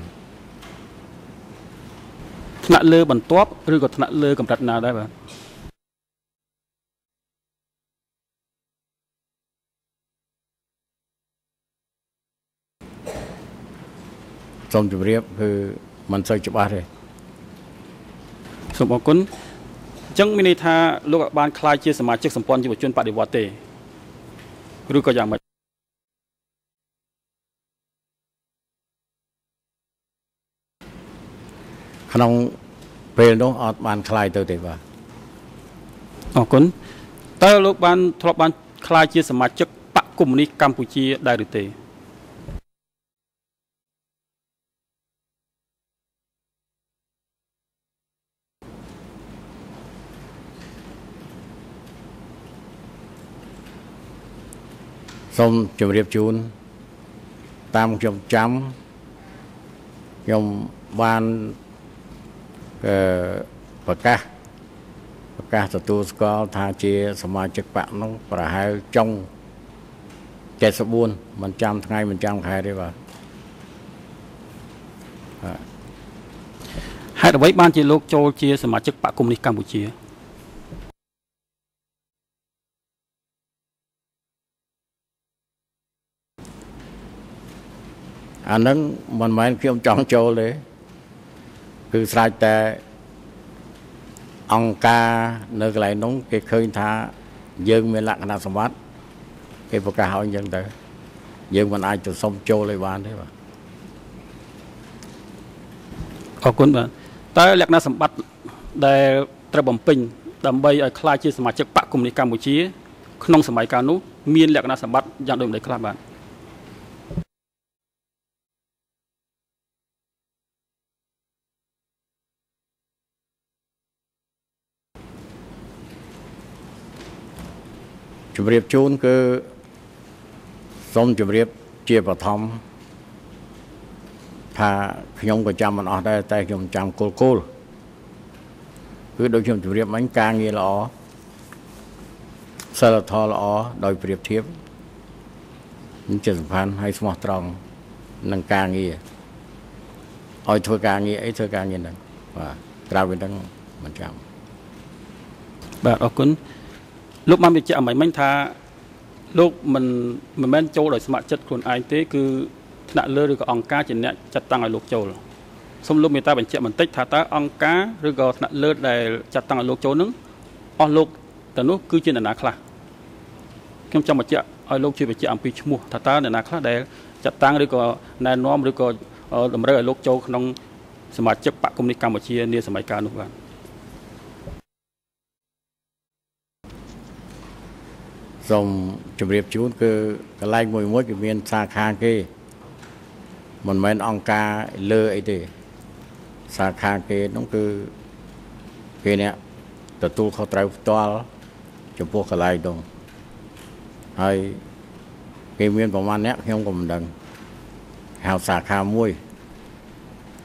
Speaker 5: ថ្នាក់លើបន្ទាប់ឬក៏ថ្នាក់លើកម្រិតណាដែរបាទ
Speaker 4: សូមជម្រាបគឺมันសូវច្បាស់ទេ
Speaker 5: សូមអរគុណអញ្ចឹងមានន័យថាលោកអាចបានក្លាយជាសមាជិកសម្ព័ន្ធយុវជនបដិវត្តទេឬក៏យ៉ាងម៉េច
Speaker 4: ក្នុងពេលនោះអត់បានខ្លាយទៅទេបាទ
Speaker 5: អរគុណតើលោកបានធ្លាប់បានក្លាយជាសមាជិកបកកុម្មុយនីសកម្ពុជាដែរឬទេ
Speaker 4: សូមជម្រាបជូន តាមខ្ញុំចាំខ្ញុំបានអឺប្រកាសប្រកាសទទួលស្គាល់ថាជា សមាជិកបកនោះប្រហែលចុង74មិនចាំថ្ងៃមិនចាំខែទេបាទ
Speaker 5: ហេតុអ្វីបានជាលោកចូលជា សមាជិកបកកុម្មុយនីសកម្ពុជា
Speaker 4: អាហ្នឹងមិនមែនខ្ញុំចង់ចូលទេគឺស្រេចតែអង្គការនៅកន្លែងនោះគេឃើញថាយើងមានលក្ខណៈសម្បត្តិគេប្រកាសឲ្យអញ្ចឹងទៅយើងមិនអាចទៅសុំចូលឲ្យបានទេបាទ
Speaker 5: អរគុណបាទតើលក្ខណៈសម្បត្តិដែលត្រូវបំពេញដើម្បីឲ្យក្លាយជាសមាជិកបកកុម្មុយនីសកម្ពុជា ក្នុងសម័យកាលនោះមានលក្ខណៈសម្បត្តិយ៉ាងដូចម្តេចខ្លះបាទ
Speaker 4: ជម្រាបជូនគឺសូមជម្រាបជាបឋមថាខ្ញុំក៏ចាំមិនអស់ដែរតែខ្ញុំចាំគោលគោលគឺដូចខ្ញុំជម្រាបមិញការងារល្អសិលធម៌ល្អដោយប្រៀបធៀបនេះជាសំខាន់ហើយស្មោះត្រង់នឹងការងារឲ្យធ្វើការងារអីធ្វើការងារហ្នឹងបាទក្រៅពីហ្នឹងមិនចាំ
Speaker 5: បាទអរគុណ លោកបានបញ្ជាក់អំបញ្ញថាលោកមិនមិនមែនចូលដោយស្ម័គ្រចិត្តខ្លួនឯងទេគឺថ្នាក់លើឬក៏អង្គការជាអ្នកចាត់តាំងឲ្យលោកចូលសូមលោកមេត្តាបញ្ជាក់បន្តិចថាតើអង្គការឬក៏ថ្នាក់លើដែលចាត់តាំងឲ្យលោកចូលនឹងអស់លោកតើនោះគឺជានរណាខ្លះខ្ញុំចង់បញ្ជាក់ឲ្យលោកជួយបញ្ជាក់អំពីឈ្មោះថាតើនរណាខ្លះដែលចាត់តាំងឬក៏ណែនាំឬក៏តម្រូវឲ្យលោកចូលក្នុងសមាជិកបកកុម្មុយនីសកម្ពុជានាសម័យកាលនោះបាទ
Speaker 4: សូមជម្រាបជូនគឺកន្លែងមួយមួយគឺមានសាខាគេមិនមែនអង្គការលើអីទេ សាខាគេនោះគឺគេអ្នកទទួលខុសត្រូវផ្ទាល់ចំពោះកន្លែងនោះហើយគេមានប្រមាណអ្នកខ្ញុំក៏មិនដឹងហៅសាខាមួយ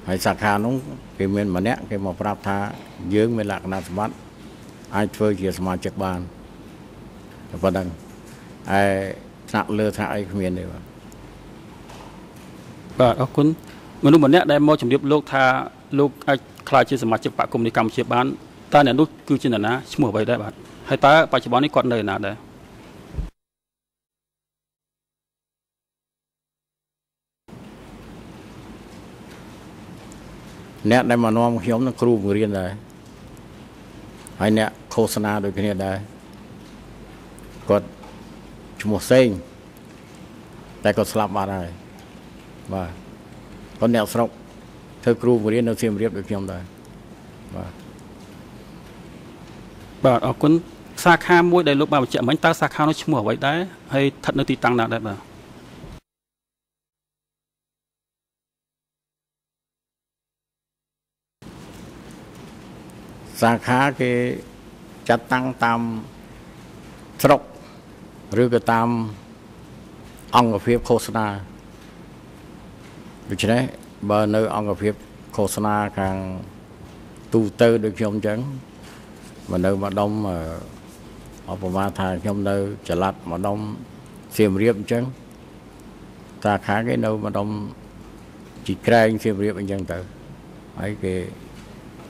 Speaker 4: ហើយសាខានោះគេមានម្នាក់គេមកប្រាប់ថាយើងមានលក្ខណៈសម្បត្តិអាចធ្វើជាសមាជិកបាន តែប៉ុណ្ណឹងឯថ្នាក់លើថ្នាក់អីគ្មានទេបាទ
Speaker 5: បាទអរគុណមនុស្សម្នាក់ដែលមកជម្រាបលោកថាលោកអាចក្លាយជាសមាជិកបកកុម្មុយនីសកម្ពុជាបានតើអ្នកនោះគឺជានរណាឈ្មោះអ្វីដែរបាទហើយតើបច្ចុប្បន្ននេះគាត់នៅឯណាដែរ
Speaker 4: អ្នកដែលមកនាំខ្ញុំនឹងគ្រូបង្រៀនដែរហើយអ្នកឃោសនាដូចគ្នាដែរ គាត់ឈ្មោះសេងតែគាត់ស្លាប់បាត់ហើយបាទគាត់អ្នកស្រុកធ្វើគ្រូបង្រៀននៅសៀមរាបដូចខ្ញុំដែរបាទ
Speaker 5: បាទអរគុណសាខាមួយដែលលោកបានបញ្ជាក់មិញតើសាខានោះឈ្មោះអ្វីដែរហើយស្ថិតនៅទីតាំងណាដែរបាទ
Speaker 4: សាខាគេចាត់តាំងតាមស្រុក ឬក៏តាមអង្គភាពឃោសនាដូច្នេះបើនៅ អង្គភាពឃោសនាខាងទូទៅដូចខ្ញុំអញ្ចឹងមកនៅម្ដុំអឺឧបមាថាខ្ញុំនៅចល័តម្ដុំសៀមរាបអញ្ចឹងតាខាងគេនៅម្ដុំជីក្រែងសៀមរាបអញ្ចឹងទៅហើយគេ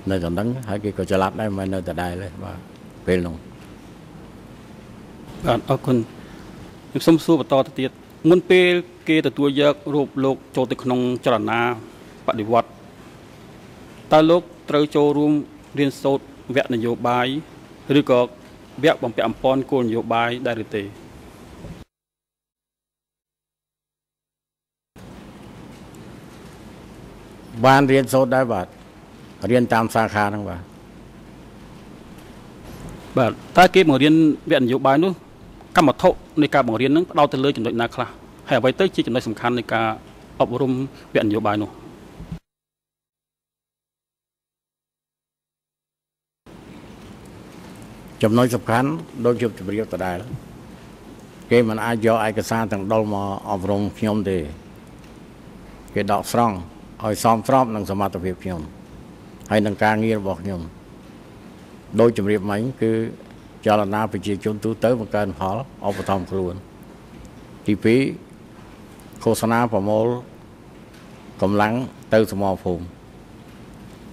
Speaker 4: នៅតំណឹងហើយគេក៏ចល័តដែរមិននៅដដែលទេបាទពេលនោះ
Speaker 5: បាទអរគុណខ្ញុំសូមសួរបន្តទៅទៀតមុនពេល គេទទួលយករូបលោកចូលទៅក្នុងចលនាបដិវត្តតើលោកត្រូវចូលរួមរៀនសូត្រវគ្គនយោបាយឬក៏វគ្គបំពាក់អំព័ន្ធគោលនយោបាយដែរឬទេ
Speaker 4: បានរៀនសូត្រដែរបាទរៀនតាមសាខាហ្នឹងបាទ
Speaker 5: បាទតើគេបង្រៀនវគ្គនយោបាយនោះ កម្មវត្ថុនៃការបង្រៀននឹងផ្ដោតទៅលើចំណុចណាខ្លះហើយអ្វីទៅជាចំណុចសំខាន់នៃការអប់រំវគ្គនយោបាយនោះ
Speaker 4: ចំណុចសំខាន់ដូចជាជម្រាបដដែលគេមិនអាចយកឯកសារទាំងដុលមកអប់រំខ្ញុំទេគេដកស្រង់ឲ្យសមស្របនឹងសមត្ថភាពខ្ញុំហើយនឹងការងាររបស់ខ្ញុំដោយជម្រាបមិញគឺ ចលនាប្រជាជនទូទៅបង្កើនផលឧបត្ថម្ភខ្លួន ទី2ឃោសនាប្រមូលកម្លាំងទៅសមរភូមិ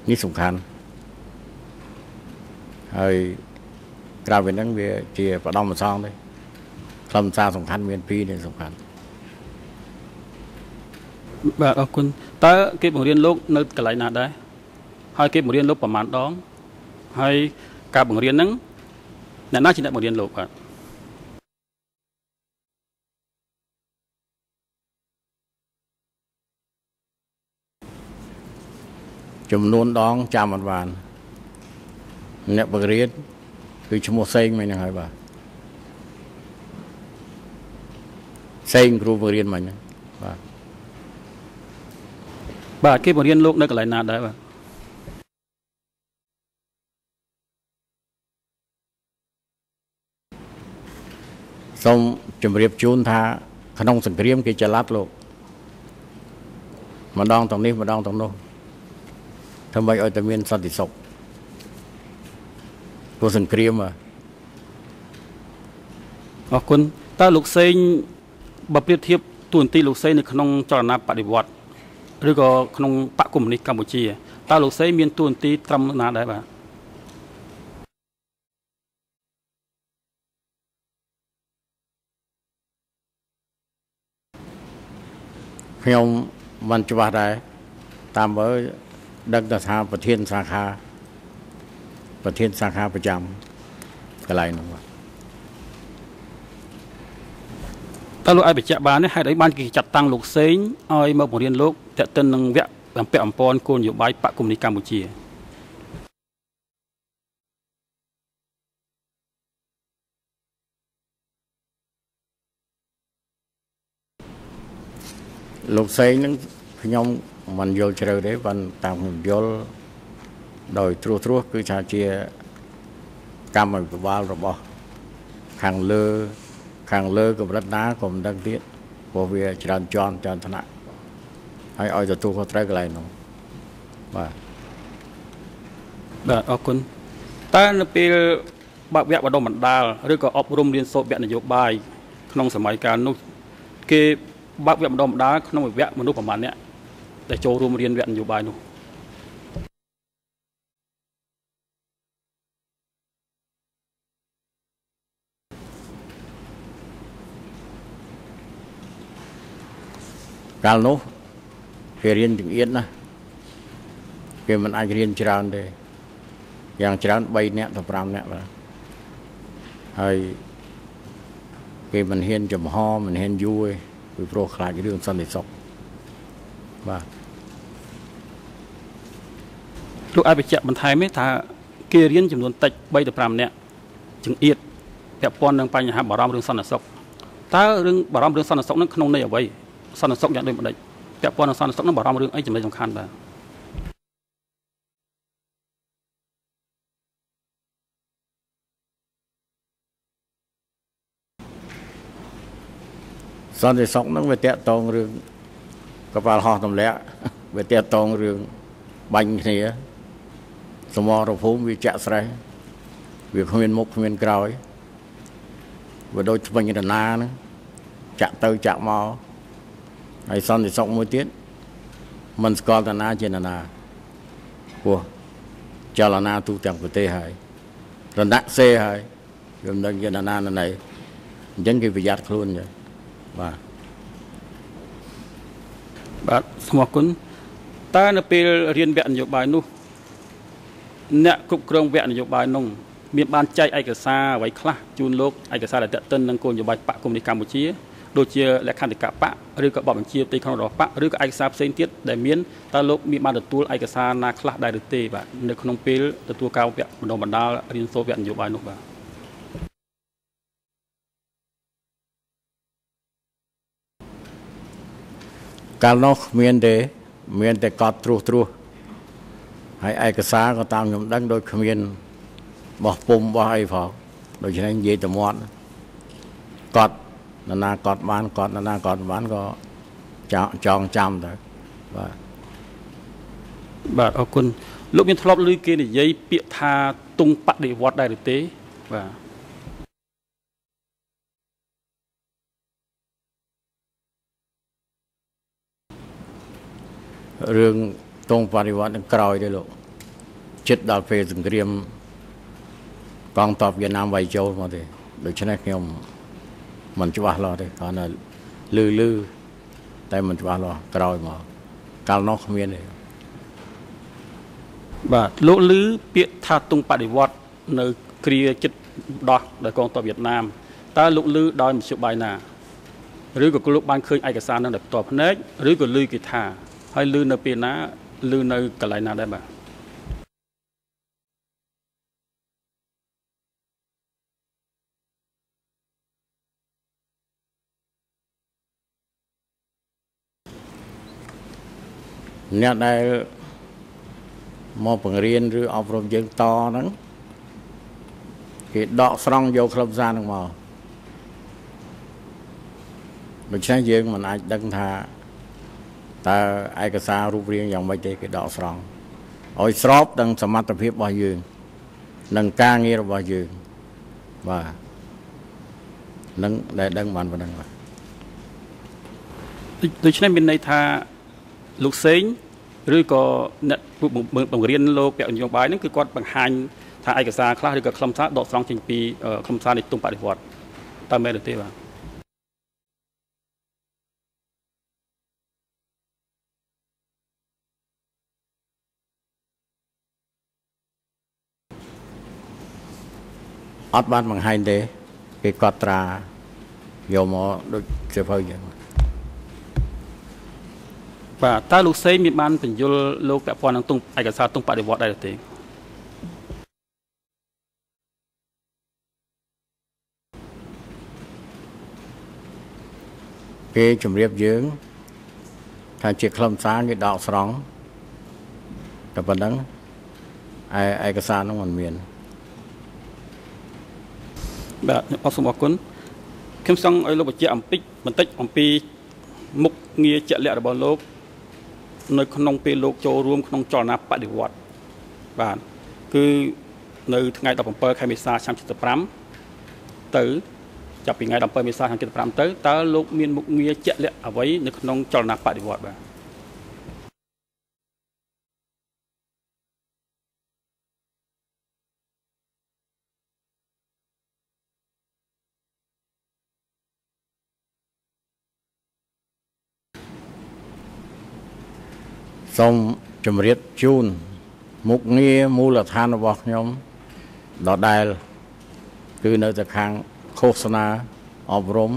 Speaker 4: នេះសំខាន់ហើយក្រៅពីហ្នឹងវាជាបដំប្រសងទេខ្លឹមសារសំខាន់មានពីរនេះសំខាន់
Speaker 5: បាទអរគុណតើគេបង្រៀនលោកនៅកន្លែងណាដែរហើយគេបង្រៀនលោកប្រមាណដងហើយការបង្រៀនហ្នឹង អ្នកណាជាអ្នកបង្រៀនលោកបាទ
Speaker 4: ចំនួនដងចាំអត់បាន អ្នកបង្រៀនគឺឈ្មោះសេងមិនហ្នឹងហើយបាទសេងគ្រូបង្រៀនមិញហ្នឹងបាទ
Speaker 5: បាទគេបង្រៀនលោកនៅកន្លែងណាដែរបាទ
Speaker 4: សូមជម្រាបជូនថា ក្នុងសង្គ្រាមគេចល័តលោកម្ដងទាំងនេះម្ដងទាំងនោះធ្វើម៉េចឲ្យតែមានសន្តិសុខព្រោះសង្គ្រាមបាទ
Speaker 5: អរគុណតើលោកសេងបើប្រៀបធៀបទួនាទីលោកសេងនៅក្នុងចលនាបដិវត្តឬក៏ក្នុងបកកុម្មុយនីសកម្ពុជាតើលោកសេងមានទួនាទីត្រឹមណាដែរបាទ
Speaker 4: ខ្ញុំមិនច្បាស់ដែរតាមមើលដឹកទៅថាប្រធានសាខាប្រធានសាខាប្រចាំកន្លែងនោះបាទ
Speaker 5: តើលោកអាចបញ្ជាក់បានទេហេតុអីបានគេចាត់តាំងលោកសេងឲ្យមកបង្រៀនលោកតេតិននឹងវគ្គបំពាក់អំព័ន្ធគោលនយោបាយបកកុម្មុយនីសកម្ពុជា
Speaker 4: លោកសេងហ្នឹងខ្ញុំមិនយល់ជ្រៅទេប៉ុន្តែតាមខ្ញុំយល់ដោយត្រួសត្រាសគឺថាជាកម្មវិបាលរបស់ខាងលើ ខាងលើកម្រិតណាក៏មិនដឹងទៀតព្រោះវាច្រើនជាន់ច្រើនថ្នាក់ហើយឲ្យទទួលខុសត្រូវកន្លែងនោះបាទ
Speaker 5: បាទអរគុណតើនៅពេលបើកវគ្គបណ្ដុះបណ្ដាលឬក៏អប់រំរៀនសូត្រវគ្គនយោបាយក្នុងសម័យកាលនោះគេ បើកវគ្គបណ្ដុះបណ្ដាលក្នុងវគ្គមនុស្សប្រមាណអ្នកដែលចូលរួមរៀនវគ្គនយោបាយនោះ
Speaker 4: កាលនោះគេរៀនចង្អៀតណាគេមិនអាចរៀនច្រើនទេយ៉ាងច្រើន3នាក់ទៅ5នាក់បាទហើយគេមិនហ៊ានចំហមិនហ៊ានយូរទេ ពីព្រោះខ្លាចរឿងសន្តិសុខបាទ
Speaker 5: លោកអាចបញ្ជាក់បន្ថែមទេថាគេរៀនចំនួនតិច3ទៅ5នាក់ចង្អៀតពាក់ព័ន្ធនឹងបញ្ហាបារម្ភរឿងសន្តិសុខតើរឿងបារម្ភរឿងសន្តិសុខនឹងក្នុងន័យអ្វីសន្តិសុខយ៉ាងដូចម្ដេចពាក់ព័ន្ធនឹងសន្តិសុខនឹងបារម្ភរឿងអីចំណុចសំខាន់បាទ
Speaker 4: សន្តិសុខហ្នឹងវាតាក់តងរឿងកប៉ាល់ហោះទម្លាក់វាតាក់តងរឿងបាញ់គ្នាសមរភូមិវាចាក់ស្រេះវាគ្មានមុខគ្មានក្រោយវាដូចថ្មិញរណាហ្នឹងចាក់ទៅចាក់មកហើយសន្តិសុខមួយទៀតមិនស្គាល់តាណាជាណានាពោះចលនាទូទាំងប្រទេសហើយរណៈសេហើយវាមិនដឹងជាណានាណណៃអញ្ចឹងគេប្រយ័ត្នខ្លួនចឹង បាទ
Speaker 5: បាទស្មោះគុណតើនៅពេលរៀនវគ្គនយោបាយនោះអ្នកគ្រប់គ្រងវគ្គនយោបាយនោះមានបានចែកឯកសារអ្វីខ្លះជូនលោកឯកសារដែលតេតិននឹងគោលនយោបាយបកកុម្មុយនីសកម្ពុជាដូចជាលក្ខន្តិកៈបកឬក៏បបបញ្ជាទីក្នុងរបស់បកឬក៏ឯកសារផ្សេងទៀតដែលមានតើលោកមានបានទទួលឯកសារណាខ្លះដែរឬទេបាទនៅក្នុងពេលទទួលការវគ្គបណ្ដុះបណ្ដាលរៀនសូត្រវគ្គនយោបាយនោះបាទ
Speaker 4: កាលនោះគ្មានទេមានតែកត់ត្រួសត្រាសហើយឯកសារក៏តាមខ្ញុំដឹងដូចគ្មានបោះពុំបោះអីផងដូច្នេះនិយាយទៅមាត់កត់នរណាកត់បានកត់នរណាកត់មិនបានក៏ចងចងចាំទៅបាទ
Speaker 5: បាទអរគុណលោកមានធ្លាប់ឮគេនិយាយពាក្យថាទុងបដិវត្តដែរឬទេបាទ
Speaker 4: រឿងតងបរិវត្តនឹងក្រោយទេលោកចិត្តដល់ពេលសង្គ្រាមកងទ័ពវៀតណាមវាយចូលមកទេដូច្នេះខ្ញុំមិនច្បាស់លាស់ទេគ្រាន់តែលឺលឺតែមិនច្បាស់លាស់ក្រោយមកកាលនោះគ្មានទេ
Speaker 5: បាទលោកឮពាក្យថាទុងបដិវត្តនៅគ្រាចិត្តដោះដោយកងទ័ពវៀតណាមតើលោកឮដោយមធ្យោបាយណាឬក៏លោកបានឃើញឯកសារនឹងដោយផ្ទាល់ភ្នែកឬក៏ឮគេថា ហើយឮនៅពេលណាឮនៅកន្លែងណាដែរបាទ
Speaker 4: អ្នកដែលមកបង្រៀនឬអប់រំយើងតហ្នឹងគេដកស្រង់យកខ្លឹមសារហ្នឹងមកដូច្នេះយើងមិនអាចដឹងថា តើឯកសាររូបរាងយ៉ាងម៉េចទេគេដកស្រង់ឲ្យស្របនឹងសមត្ថភាពរបស់យើងនិងការងាររបស់យើងបាទនឹងដែលដឹងបានប៉ុណ្ណឹងបាទ
Speaker 5: ដូដូច្នេះមានន័យថាលោកសេងឬក៏អ្នកបង្រៀនលោកពាក់នយោបាយហ្នឹងគឺគាត់បង្ហាញថាឯកសារខ្លះឬក៏ខ្លឹមសារដកស្រង់ចេញពីអឺខ្លឹមសារនៃទុំបដិវត្តតើមែនឬទេបាទ
Speaker 4: អត់បានបង្ហាញទេគេកត់ត្រាយកមកដូចជាភៅយ៉ាង
Speaker 5: បាទតើលោកសេងមានបានបញ្យលលោកពាក់ព័ន្ធនឹងទុំឯកសារទុំបដិវត្តដែរឬទេ
Speaker 4: គេជម្រាបយើងថាជាខ្លឹមសារគេដកស្រង់តែប៉ុណ្្នឹងឯឯកសារនោះមិនមាន
Speaker 5: បាទអរសូមអរគុណខ្ញុំចង់ឲ្យលោកបញ្ជាក់អំពីបន្តិចអំពីមុខងារជាក់លាក់របស់លោក នៅ ក្នុងពេលលោកចូលរួមក្នុងចលនាបដិវត្តបាទគឺនៅថ្ងៃ17ខែមេសាឆ្នាំ75ទៅចាប់ពីថ្ងៃ17មេសាឆ្នាំ75ទៅតើលោកមានមុខងារជាក់លាក់អ្វីនៅក្នុងចលនាបដិវត្តបាទ
Speaker 4: សូមជម្រាបជូនមុខងារមូលដ្ឋានរបស់ខ្ញុំដដែលគឺនៅតែខាងឃោសនាអប់រំ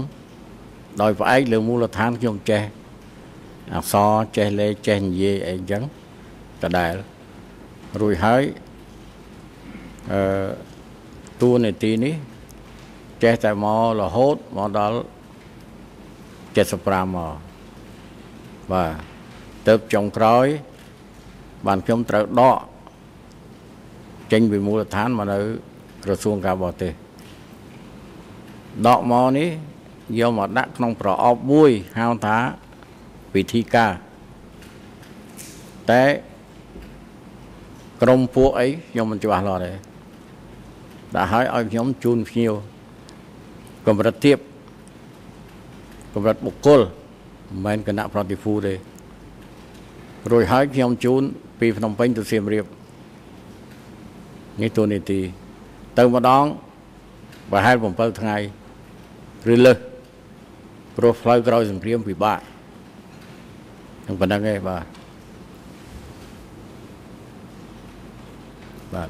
Speaker 4: ដោយផ្អែកលើមូលដ្ឋានខ្ញុំចេះអក្សរចេះលេខចេះនិយាយអីចឹងដដែលរួចហើយអឺតួនាទីនេះចេះតែមករហូតមកដល់75មកបាទ ទៅចុងក្រោយ បានខ្ញុំត្រូវដកចេញពីមូលដ្ឋានមកនៅក្រសួងការបរទេសដកមកនេះយកមកដាក់ក្នុងប្រអប់មួយហៅថាវិធីការតែក្រុមពួកអីខ្ញុំមិនច្បាស់លាស់ទេដាក់ឲ្យឲ្យខ្ញុំជូនភ្ញៀវកម្រិតទាបកម្រិតបុគ្គលមិនមែនគណៈប្រតិភូទេ រួចហើយខ្ញុំជូនពីភ្នំពេញទៅសៀមរាបនេះទូនីតិទៅម្ដងប្រហែល7ថ្ងៃឬលើសព្រោះផ្លូវក្រោយសង្គ្រាមពិបាកហ្នឹងប៉ុណ្្នឹងឯងបាទបាទ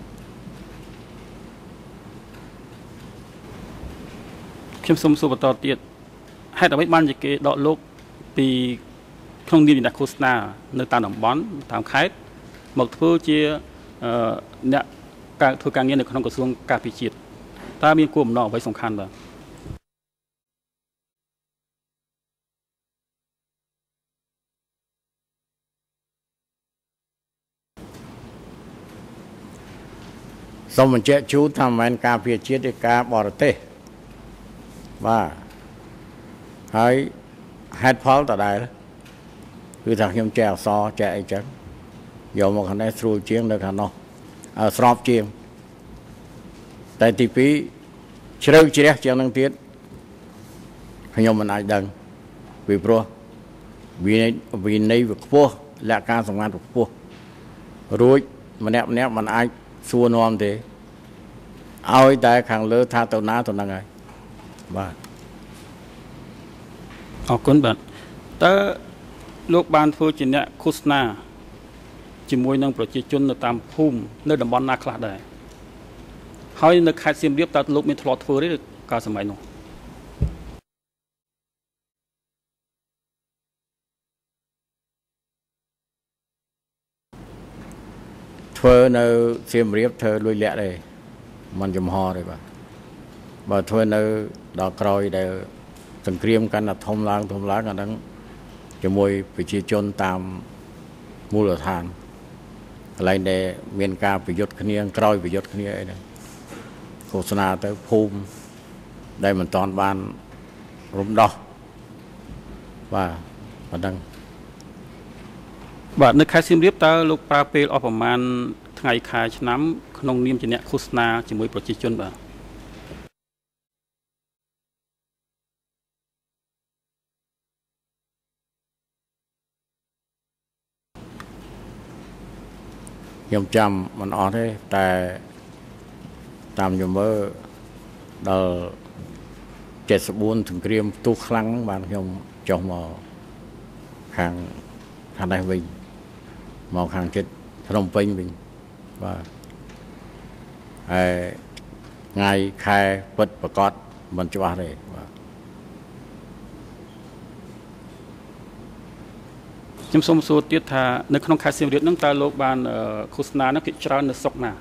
Speaker 5: ខ្ញុំសូមសួរបន្តទៀតហេតុអ្វីបានជាគេដកលោកពី ក្នុងនាមជាអ្នកឃោសនានៅតាមតំបន់តាមខេត្តមកធ្វើជាអឺអ្នកការធ្វើការងារនៅក្នុងក្រសួងការពារជាតិតើមានគោលបំណងអ្វីសំខាន់បាទ
Speaker 4: សូមបញ្ជាក់ជូនថាមិនមែនការពារជាតិទេការបរទេសបាទហើយហេតុផលតដែល គឺថាខ្ញុំចែកអក្សរចែកអីចឹងយកមកខាងនេះស្រួលជាងនៅខាងនោះអើស្របជាងតែទី2ជ្រៅជ្រះជាងនឹងទៀតខ្ញុំមិនអាចដឹងពីព្រោះវិន័យវិន័យវាខ្ពស់លក្ខការសម្ងាត់វាខ្ពស់រួចម្នាក់ម្នាក់មិនអាចសួរនាំទេឲ្យតែខាងលើថាទៅណាទៅហ្នឹងហើយបាទ
Speaker 5: អរគុណបាទតើ លោកបានធ្វើជាអ្នកឃោសនាជាមួយនឹងប្រជាជននៅតាមភូមិនៅតំបន់ណាខ្លះដែរហើយនៅខេត្តសៀមរាបតើលោកមានធ្លាប់ធ្វើទេកាលសម័យនោះ
Speaker 4: ធ្វើនៅសៀមរាបធ្វើលួយលាក់ទេมันចំហទេបាទបើធ្វើនៅដល់ក្រោយដែលសង្គ្រាមកាន់តែធំឡើងធំឡើងអាហ្នឹង ជាមួយប្រជាជនតាមមូលដ្ឋានកន្លែងដែលមានការប្រយុទ្ធគ្នាក្រោយប្រយុទ្ធគ្នាអីហ្នឹងឃោសនាទៅភូមិដែលមិនតាន់បានរំដោះបាទប៉ុណ្ណឹង
Speaker 5: បាទនៅខេត្តសៀមរាបតើលោកប្រើពេលអស់ប្រមាណថ្ងៃខែឆ្នាំក្នុងនាមជាអ្នកឃោសនាជាមួយប្រជាជនបាទ
Speaker 4: ខ្ញុំចាំមិនអស់ទេតែតាមខ្ញុំមើលដល់74សង្គ្រាមផ្ទុះខ្លាំងបានខ្ញុំចុះមកខាងខាងនេះវិញមកខាងចិត្តភ្នំពេញវិញបាទហើយថ្ងៃខែពិតប្រកបមិនច្បាស់ទេបាទ
Speaker 5: ខ្ញុំសូមសួរទៀតថានៅក្នុងខេត្តសៀមរាបហ្នឹងតើលោកបានអឺឃោសនាហ្នឹងភាគច្រើននៅស្រុកណា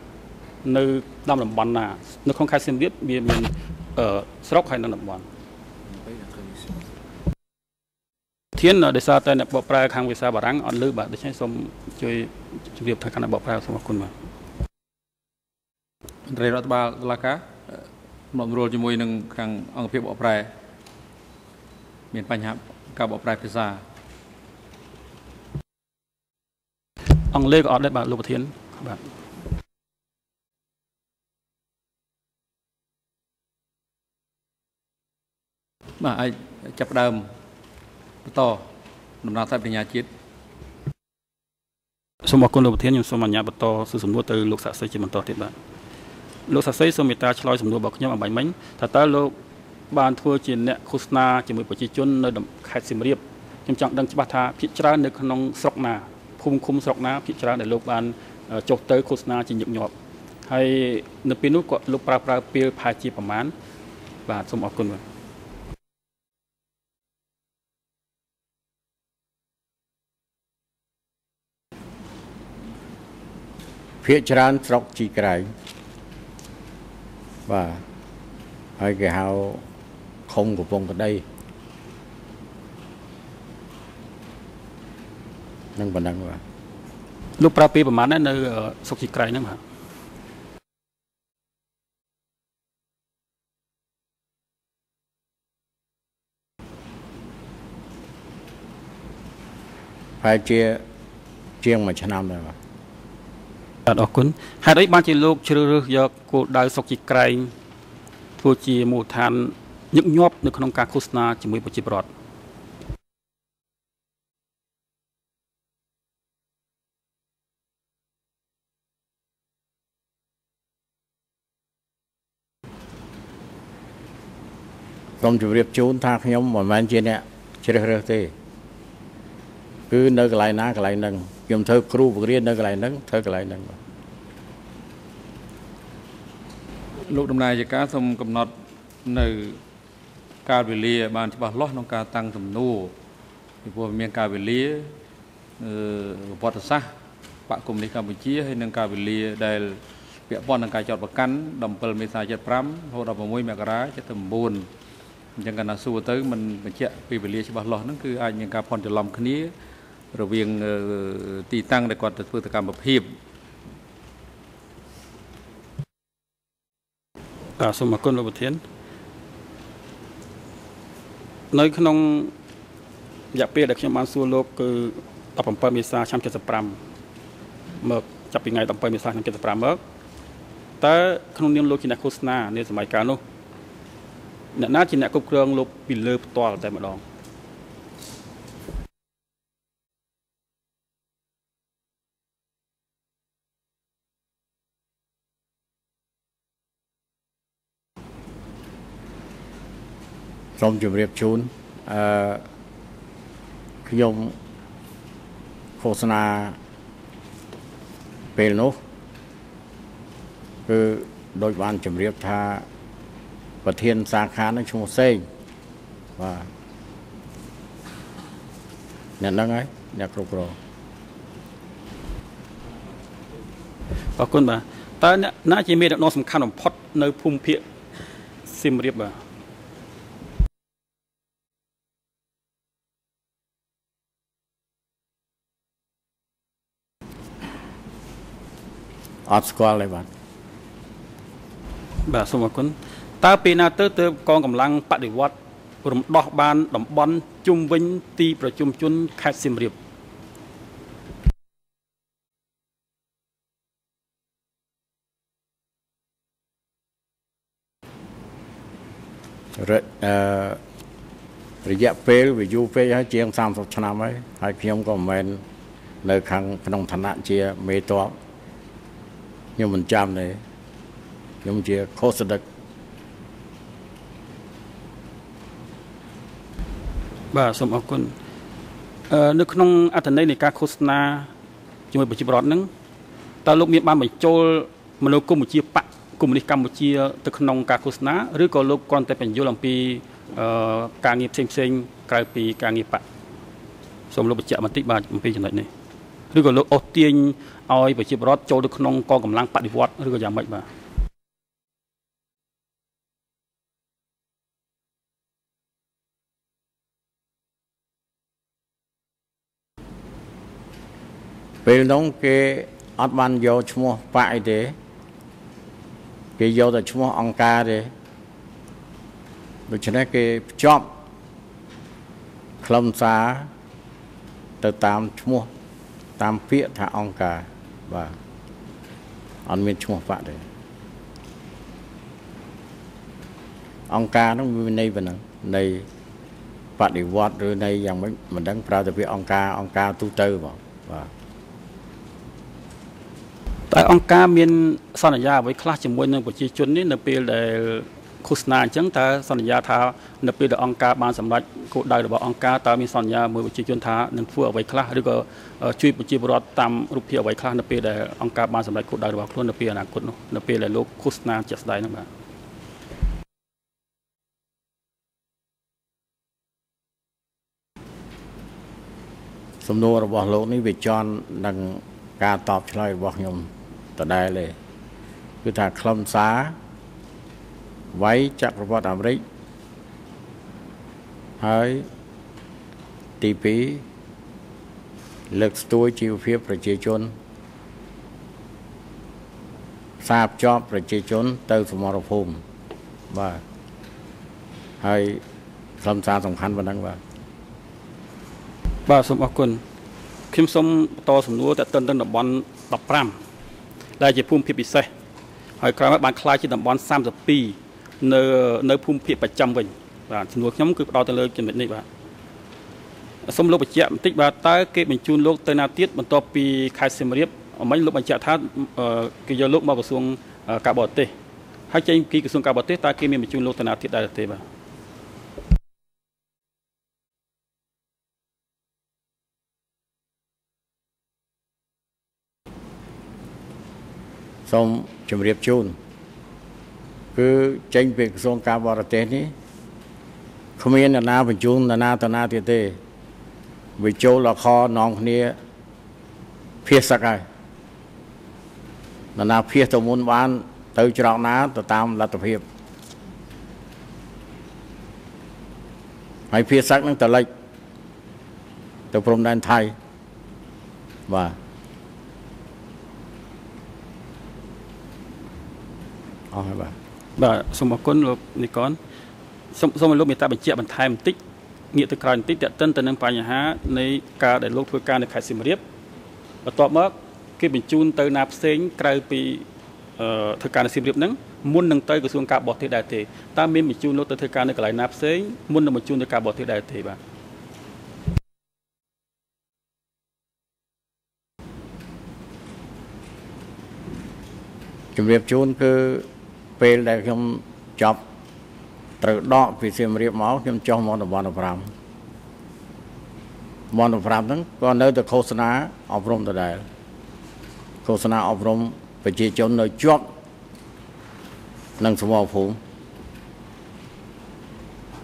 Speaker 5: នៅតាមតំបន់ណា នៅក្នុងខេត្តសៀមរាបវាមានអឺស្រុកហើយនិងតំបន់ធានដោយសារតែអ្នកបកប្រែខាងភាសាបារាំងអត់លឺបាទដូច្នេះសូមជួយជម្រាបថាខាងអ្នកបកប្រែសូមអរគុណបាទ
Speaker 1: មន្ត្រីរដ្ឋបាលតុលាការមករួលជាមួយនឹងខាងអង្គភាពបកប្រែ មានបញ្ហាការបកប្រែភាសា
Speaker 5: អង់គ្លេសក៏អត់ដែរបាទលោកប្រធានបាទ
Speaker 1: បាទអាចចាប់ផ្ដើមបន្តដំណើរតែបញ្ញាជាតិ
Speaker 5: សូមអរគុណលោកប្រធានខ្ញុំសូមអនុញ្ញាតបន្តសួរសំណួរទៅលោកសាក់សីជាបន្តទៀតបាទលោកសាក់សីសូមមេត្តាឆ្លើយសំណួររបស់ខ្ញុំអំបញ្ញមិញថាតើលោកបានធ្វើជាអ្នកឃោសនាជាមួយប្រជាជននៅខេត្តសៀមរាបខ្ញុំចង់ដឹងច្បាស់ថាភាគច្រើននៅក្នុងស្រុកណា ភូមិឃុំស្រុកណាភាគច្រើនដែលលោកបានចុះទៅឃោសនាជាញឹកញាប់ហើយនៅពេលនោះក៏លោកប្រើប្រាស់ពេលប្រហែលជាប្រមាណបាទសូមអរគុណបាទ
Speaker 4: ភាកច្រើនស្រុកជីក្រែងបាទហើយគេហៅខុំកំពង់ក្តី នឹងប៉ុណ្ណឹងបាទ
Speaker 5: លោកប្រើពេលប្រមាណដែរនៅសុកជីក្រៃហ្នឹងបាទ
Speaker 4: ហើយជាជាងមួយឆ្នាំដែរបាទ
Speaker 5: បាទអរគុណហេតុអីបានជាលោកជ្រើសរើសយកគោលដៅសុកជីក្រែងធ្វើជាមូលដ្ឋានញឹកញាប់នៅក្នុងការឃោសនាជាមួយប្រជាពលរដ្ឋ
Speaker 4: សូមជម្រាបជូនថាខ្ញុំមិនមែនជាអ្នកជ្រើសរើសទេគឺនៅកន្លែងណាកន្លែងហ្នឹងខ្ញុំធ្វើគ្រូបង្រៀននៅកន្លែងហ្នឹងធ្វើកន្លែងហ្នឹងបាទ
Speaker 1: លោកដំណើរជាការសូមកំណត់នៅការវេលាឲ្យបានច្បាស់លាស់ក្នុងការតាំងសំណួរពីព្រោះមានការវេលាអឺប្រវត្តិសាស្ត្របកគុំនេះកម្ពុជាហើយនិងការវេលាដែលពាក់ព័ន្ធនឹងការចោតប្រកាន់17មេសា75រហូតដល់6មករា79 អញ្ចឹងកាលណាសួរទៅมันបញ្ជាក់ពីវេលាច្បាស់លាស់ហ្នឹងគឺអាចមានការភ័ន្តច្រឡំគ្នា រវាងអឺទីតាំងដែលគាត់ទៅធ្វើសកម្មភាព
Speaker 5: បាទសូមអរគុណលោកប្រធាននៅក្នុងរយៈពេលដែលខ្ញុំបានសួរលោកគឺ17មេសាឆ្នាំ75មកចាប់ពីថ្ងៃ17មេសាឆ្នាំ75មកតើក្នុងនាមលោកជាអ្នកឃោសនានាសម័យកាលនោះ អ្នកណាជាអ្នកគ្រប់គ្រងលោកពីលើផ្ទាល់តែម្ដង
Speaker 4: សូមជម្រាបជូនអឺខ្ញុំឃោសនាពេលនោះគឺដោយបានជម្រាបថា ប្រធានសាខានឹងឈ្មោះសេងបាទអ្នកហ្នឹងហើយអ្នកគ្រប់គ្រង
Speaker 5: អរគុណបាទតើអ្នកណាជាមេដឹកនាំសំខាន់បំផុតនៅភូមិភាគសៀមរាបបាទ
Speaker 4: អត់ស្គាល់ទេបាទ
Speaker 5: បាទសូមអរគុណ តើពេលណាទៅទើបកងកម្លាំងបដិវត្តរំដោះបានតំបន់ជុំវិញទីប្រជុំជនខេត្តសៀមរាប
Speaker 4: រយអឺរយៈពេលវាយូរពេកហើយជាង30ឆ្នាំហើយហើយខ្ញុំក៏មិនមែននៅខាងក្នុងឋានៈជាមេតបខ្ញុំមិនចាំទេខ្ញុំជាខុសដឹក
Speaker 5: បាទសូមអរគុណអឺនៅក្នុងអត្ថន័យនៃការឃោសនាជាមួយប្រជាពលរដ្ឋហ្នឹងតើលោកមានបានបញ្ចូលមនោគមវិជ្ជាបកកុម្មុយនីសកម្ពុជាទៅក្នុងការឃោសនាឬក៏លោកគ្រាន់តែបញ្យល់អំពីអឺការងារផ្សេងផ្សេងៗក្រៅពីការងារបកសូមលោកបញ្ជាក់បន្តិចបាទអំពីចំណុចនេះឬក៏លោកអូសទាញឲ្យប្រជាពលរដ្ឋចូលទៅក្នុងកងកម្លាំងបដិវត្តឬក៏យ៉ាងម៉េចបាទ
Speaker 4: ពេលនោះគេអត់បានយកឈ្មោះបកអីទេគេយកតែឈ្មោះអង្គការទេដូច្នេះគេភ្ជាប់ខ្លឹមសារទៅតាមឈ្មោះតាមពាក្យថាអង្គការបាទអត់មានឈ្មោះបកទេអង្គការនោះមានន័យប៉ុណ្ណឹងនៃបដិវត្តឬនៃយ៉ាងម៉េចមិនដឹងប្រើតែពាក្យអង្គការអង្គការទូទៅបងបាទ
Speaker 5: តើអង្គការមានសន្យាអ្វីខ្លះជាមួយនឹងប្រជាជននេះនៅពេលដែលឃោសនាអញ្ចឹងតើសន្យាថានៅពេលដែលអង្គការបានសម្រេចគោលដៅរបស់អង្គការតើមានសន្យាមួយប្រជាជនថានឹងធ្វើអ្វីខ្លះឬក៏ជួយប្រជាពលរដ្ឋតាមរូបភាពអ្វីខ្លះនៅពេលដែលអង្គការបានសម្រេចគោលដៅរបស់ខ្លួននៅពេលអនាគតនោះនៅពេលដែលលោកឃោសនាជាក់ស្ដែងនោះបាទ
Speaker 4: សំណួររបស់លោកនេះវាជន់នឹងការតបឆ្លើយរបស់ខ្ញុំ ដដែលទេគឺថាខ្លឹមសារវាយចក្រពត្តិអាមេរិកហើយទី2លើកស្ទួយជីវភាពប្រជាជនផ្សារភ្ជាប់ប្រជាជន ទៅសមរភូមិបាទហើយខ្លឹមសារសំខាន់ប៉ុណ្ណឹងបាទ
Speaker 5: បាទសូមអរគុណខ្ញុំសូមបន្តសំណួរតទៅនឹងតំបន់15 ដែលជាភូមិភាគពិសេសហើយក្រោយមកបានក្លាយជាតំបន់32នៅនៅភូមិភាគប្រចាំវិញបាទចំនួនខ្ញុំគឺផ្ដោតទៅលើចំណុចនេះបាទសូមលោកបញ្ជាក់បន្តិចបាទតើគេបញ្ជូនលោកទៅណាទៀតបន្ទាប់ពីខេត្តសៀមរាបអមិញលោកបញ្ជាក់ថាអឺគេយកលោកមកក្រសួងអឺការបរទេសហើយចេញពីក្រសួងការបរទេសតើគេមានបញ្ជូនលោកទៅណាទៀតដែរទេបាទ
Speaker 4: សូមជម្រាបជូនគឺចេញពីក្រសួងការបរទេសនេះគ្មានអ្នកណាបញ្ជូនអ្នកណាទៅណាទៀតទេវាចូលលខនងគ្នាភៀសសឹកហើយអ្នកណាភៀសទៅមុនបាន ទៅច្រកណាទៅតាមលទ្ធភាពហើយភៀសសឹកនឹងទៅលិចទៅព្រំដែនថៃបាទ ស់ហើយបាទ
Speaker 5: បាទសូមអរគុណលោកនិកនសូមសូមឲ្យលោកមេត្តាបញ្ជាក់បន្ថែមបន្តិចងាកទៅក្រោយបន្តិចតើតិនទៅនឹងបញ្ហានៃការដែលលោកធ្វើការនៅខេត្តសៀមរាបបន្ទាប់មកគេបញ្ជូនទៅណាផ្សេងក្រៅពីអឺធ្វើការនៅសៀមរាបហ្នឹងមុននឹងទៅក្រសួងការបរទេសដែរទេតើមានបញ្ជូនលោកទៅធ្វើការនៅកន្លែងណាផ្សេងមុននឹងបញ្ជូនទៅការបរទេសដែរទេបាទ
Speaker 4: ជំរាបជូនគឺ ពេលដែលខ្ញុំចប់ត្រូវដកពីសៀមរាបមកខ្ញុំចុះមកតំបន់15តំបន់15ហ្នឹងក៏នៅតែឃោសនាអប់រំដដែលឃោសនាអប់រំប្រជាជននៅជាប់នឹងសមរភូមិ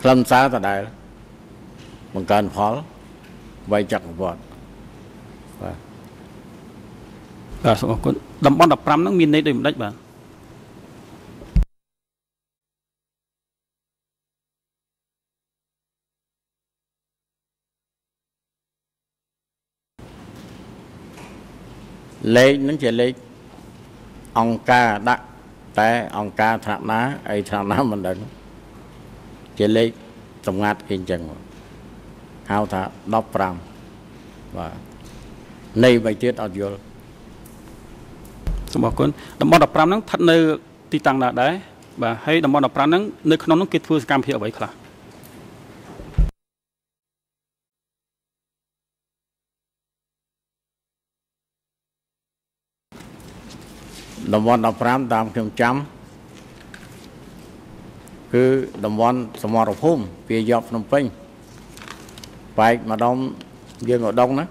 Speaker 4: ខ្លឹមសារដដែលបង្កើនផលវៃចក្រពត្តិបាទ
Speaker 5: បាទសូមអរគុណតំបន់15ហ្នឹងមានន័យដូចម្ដេចបាទ
Speaker 4: លេខហ្នឹងជាលេខអង្គការដាក់តែអង្គការថ្នាក់ណាអីថ្នាក់ណាមិនដឹងជាលេខសម្ងាត់គេអញ្ចឹងហៅថា15បាទនៃបីទៀតអត់យល់
Speaker 5: សូមអរគុណតំបន់15ហ្នឹងស្ថិតនៅទីតាំងណាដែរបាទហើយតំបន់15ហ្នឹងនៅក្នុងហ្នឹងគេធ្វើសកម្មភាពអ្វីខ្លះ
Speaker 4: តំបន់15តាមខ្ញុំចាំគឺតំបន់សមរភូមិវាយកភ្នំពេញបែកម្ដុំយើងឧដុងណា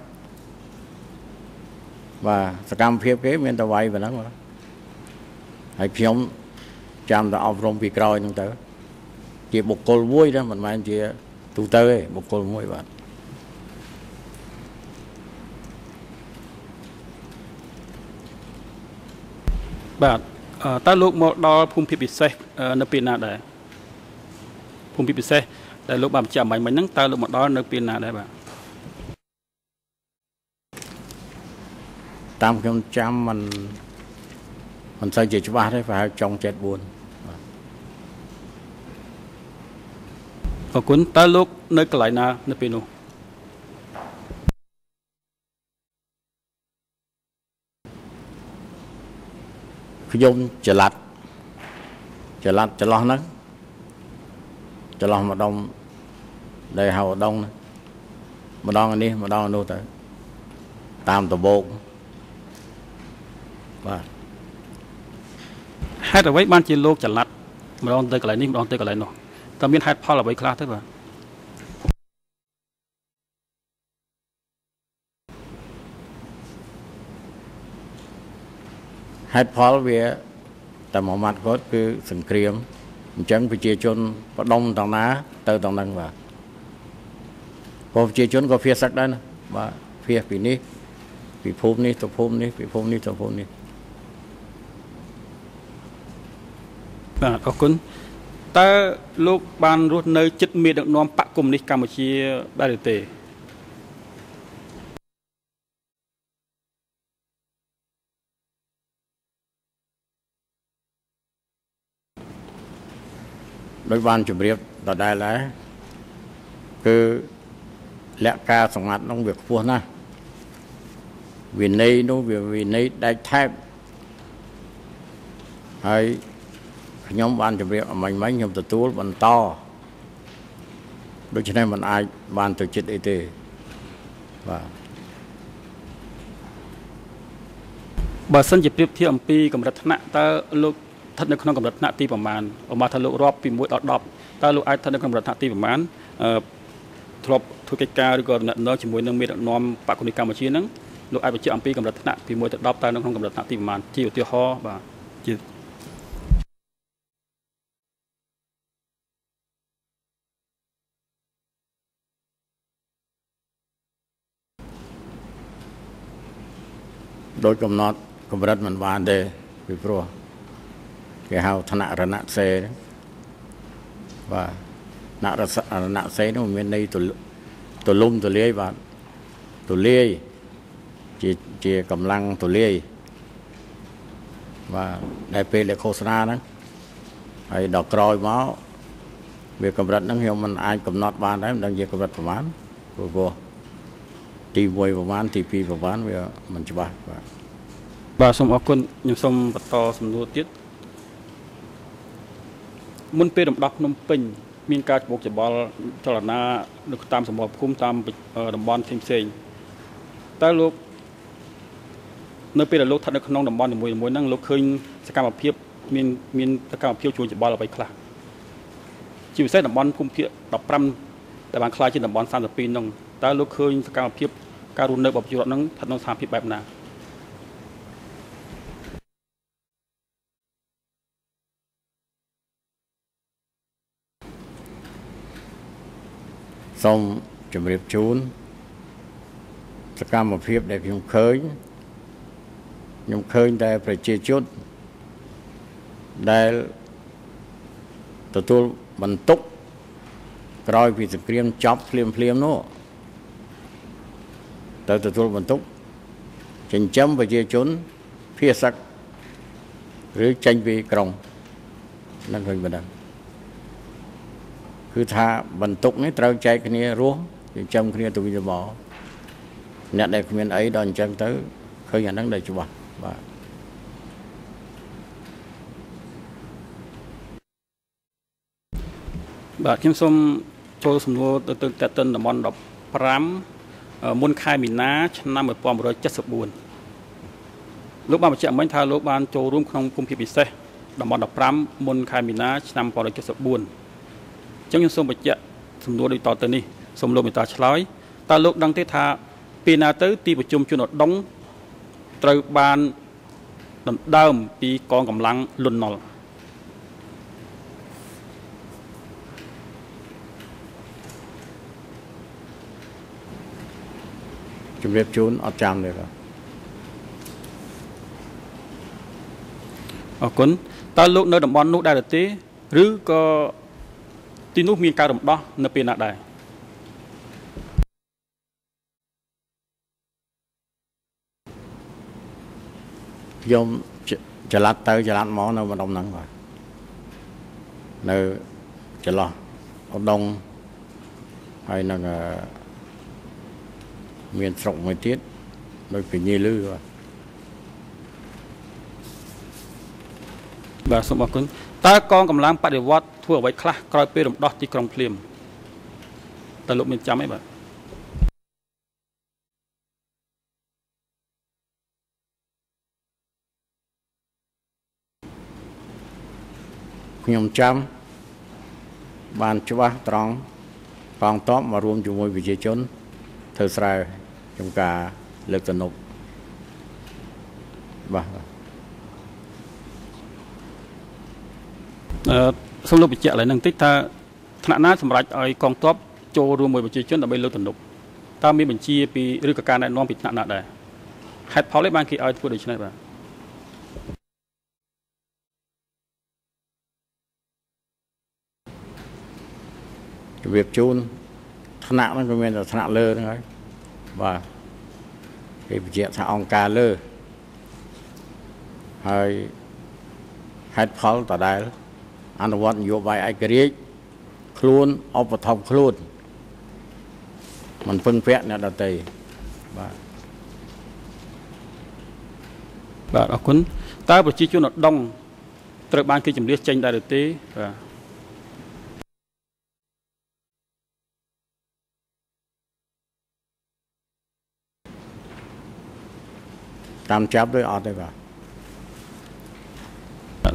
Speaker 4: បាទសកម្មភាពគេមានតែវាយប៉ុណ្ណឹងបាទហើយខ្ញុំចាំតែអប់រំពីក្រោយហ្នឹងទៅ ជាបុគ្គលមួយណាមិនមែនជាទូទៅទេបុគ្គលមួយបាទ
Speaker 5: បាទអឺតើលោកមកដល់ភូមិភាគពិសេសអឺនៅពេលណាដែរភូមិភាគពិសេសដែលលោកបានបញ្ជាក់អំបញ្ញមិញហ្នឹងតើលោកមកដល់នៅពេលណាដែរបាទ
Speaker 4: តាមខ្ញុំចាំมันមិនសូវជាច្បាស់ទេប្រហែលចុង74
Speaker 5: អរគុណតើលោកនៅកន្លែងណានៅពេលនោះ
Speaker 4: ខ្ញុំចល័តចល័តចន្លោះហ្នឹងចន្លោះម្ដុំដែលហៅឧដុងហ្នឹងម្ដងនេះម្ដងនោះទៅតាមដបោកបាទ
Speaker 5: ហេតុអ្វីបានជាលោកចល័តម្ដងទៅកន្លែងនេះម្ដងទៅកន្លែងនោះតើមានហេតុផលអ្វីខ្លះទៅបាទ
Speaker 4: ហេតុផលវាតែមួយម៉ាត់គាត់គឺសង្គ្រាមអញ្ចឹងប្រជាជនបដុំទាំងណា ទៅទាំងហ្នឹងបាទព្រោះប្រជាជនក៏ភៀសសឹកដែរណាបាទភៀសពីនេះពីភូមិនេះទៅភូមិនេះពីភូមិនេះទៅភូមិនេះ
Speaker 5: បាទអរគុណតើលោកបានរស់នៅចិត្តមេដឹកនាំបកកុម្មុយនីសកម្ពុជាដែរឬទេ
Speaker 4: ដោយបានជម្រាបដដែលដែរគឺលក្ខការសម្ងាត់នោះវាខ្ពស់ណាស់វិន័យនោះវាវិន័យដាច់ថែបហើយខ្ញុំបានជម្រាបអមាញ់មិញខ្ញុំទទួលបន្តដូច្នេះมันអាចបានទៅចិត្តអីទេបាទ
Speaker 5: បើសិនជាប្រៀបធៀបអំពីកម្រិតថ្នាក់តើលោក ស្ថិតនៅក្នុងកម្រិតថ្នាក់ទីប្រមាណឧមាថាលោករាប់ពី1ដល់10តើលោកអាចស្ថិតនៅក្នុងកម្រិតថ្នាក់ទីប្រមាណអឺធ្លាប់ធ្វើកិច្ចការឬក៏ដំណើរជាមួយនឹងមេដឹកនាំបកគុណីកម្ពុជាហ្នឹងលោកអាចបញ្ជាក់អំពីកម្រិតថ្នាក់ពី1ទៅ10តើនៅក្នុងកម្រិតថ្នាក់ទីប្រមាណជាឧទាហរណ៍បាទជា
Speaker 4: ដោយកំណត់កម្រិតមិនបានទេពីព្រោះ គេហៅឋានៈរណសេរបាទណរសរណសេរនោះមានន័យទលទលំទលាយបាទទលាយជាជាកម្លាំងទលាយបាទដែលពេលដែលឃោសនាហ្នឹងហើយដល់ក្រោយមកវាកម្រិតហ្នឹងខ្ញុំមិនអាចកំណត់បានដែរមិនដឹងជាកម្រិតប្រហែលព្រោះព្រោះទី1ប្រហែលទី2ប្រហែលវាមិនច្បាស់បាទ
Speaker 5: បាទសូមអរគុណខ្ញុំសូមបន្តសំណួរទៀត មុនពេលរំដោះភ្នំពេញមានការច្បុកច្បល់ចលនានៅតាមសម្បល់ភូមិតាមតំបន់ផ្សេងផ្សេងៗតើលោកនៅពេលដែលលោកស្ថិតនៅក្នុងតំបន់នីមួយៗហ្នឹងលោកឃើញសកម្មភាពមានមានសកម្មភាពជួញច្បល់អ្វីខ្លះជាពិសេសតំបន់ភូមិភាគ15ដែលបានខ្លាយជាតំបន់32ហ្នឹងតើលោកឃើញសកម្មភាពការរស់នៅរបស់ប្រជាពលរដ្ឋហ្នឹងស្ថិតក្នុងស្ថានភាពបែបណា
Speaker 4: សូមជម្រាបជូនសកម្មភាពដែលខ្ញុំឃើញខ្ញុំឃើញតែប្រជាជនដែលទទួលបន្ទុកក្រោយពីសង្គ្រាមចប់ភ្លាមភ្លាមនោះទៅទទួលបន្ទុកចិញ្ចឹមប្រជាជនភាសឹកឬចេញពីក្រុងនឹងឃើញប៉ុណ្ណឹង គឺថាបន្ទុកនេះត្រូវចែកគ្នារស់ចិញ្ចឹមគ្នាទៅវិញទៅមកអ្នកដែលគ្មានអីដល់អញ្ចឹងទៅឃើញអាហ្នឹងដែលច្បាស់បាទ
Speaker 5: បាទខ្ញុំសូមចូលសំណួរទៅទៅតេតិនតំបន់15អឺមុនខែមីនាឆ្នាំ1974លោកបានបញ្ជាក់មិញថាលោកបានចូលរួមក្នុងគុំភាពពិសេសតំបន់15មុនខែមីនាឆ្នាំ1974អញ្ចឹងខ្ញុំសូមបញ្ជាក់សំណួរដូចតទៅនេះសូមលោកមេត្តាឆ្លើយតើលោកដឹងទេថាពេលណាទៅ ទីប្រជុំជនឧដុង្គត្រូវបានដណ្ដើមពីកងកម្លាំងលន់ណុល
Speaker 4: ជំរាបជូនអត់ចាំទេបាទ
Speaker 5: អរគុណតើលោកនៅតំបន់នោះដែរឬទេ ឬក៏ ទីនោះមានការរំដោះនៅពេលណាដែរ
Speaker 4: ខ្ញុំចចល័តទៅចល័តមកនៅម្ដុំហ្នឹងបាទនៅចន្លោះឧដុងហើយនឹងអឺមានស្រុកមួយទៀតដូចពញាលឺបាទ
Speaker 5: បាទសូមអរគុណតើកងកម្លាំងបដិវត្ត ធ្វើអ្វីខ្លះក្រោយពេលរំដោះទីក្រុងភ្លាមតើលោកមានចាំអីបាទ
Speaker 4: ខ្ញុំចាំបានច្បាស់ត្រង់កងទ័ពមករួមជាមួយប្រជាជនធ្វើស្រែចំការលើកទំនប់បាទបាទ
Speaker 5: អឺ សូមលោកបញ្ជាក់ឡើងនឹងតិចថាថ្នាក់ណាសម្រាប់ឲ្យកងទ័ពចូលរួមមួយប្រជាជនដើម្បីលើកទំនប់តើមានបញ្ជាពីឬក៏ការណែនាំពីថ្នាក់ណាដែរហេតុផលឯបានគេឲ្យធ្វើដូច្នេះបាទ
Speaker 4: ជម្រាបជូនថ្នាក់ហ្នឹងក៏មានតែថ្នាក់លើហ្នឹងហើយបាទគេបញ្ជាក់ថាអង្គការលើហើយហេតុផលតដែល អនុវត្តនយោបាយឯករាជ្យខ្លួនឧបត្ថម្ភខ្លួនមិនពឹងពាក់អ្នកដទៃបាទ
Speaker 5: បាទអរគុណតើប្រជាជនឧដុង្គត្រូវបានគេជំនះចេញដែរឬទេបាទ
Speaker 4: តាមចាប់ដោយអត់ទេ
Speaker 5: បាទ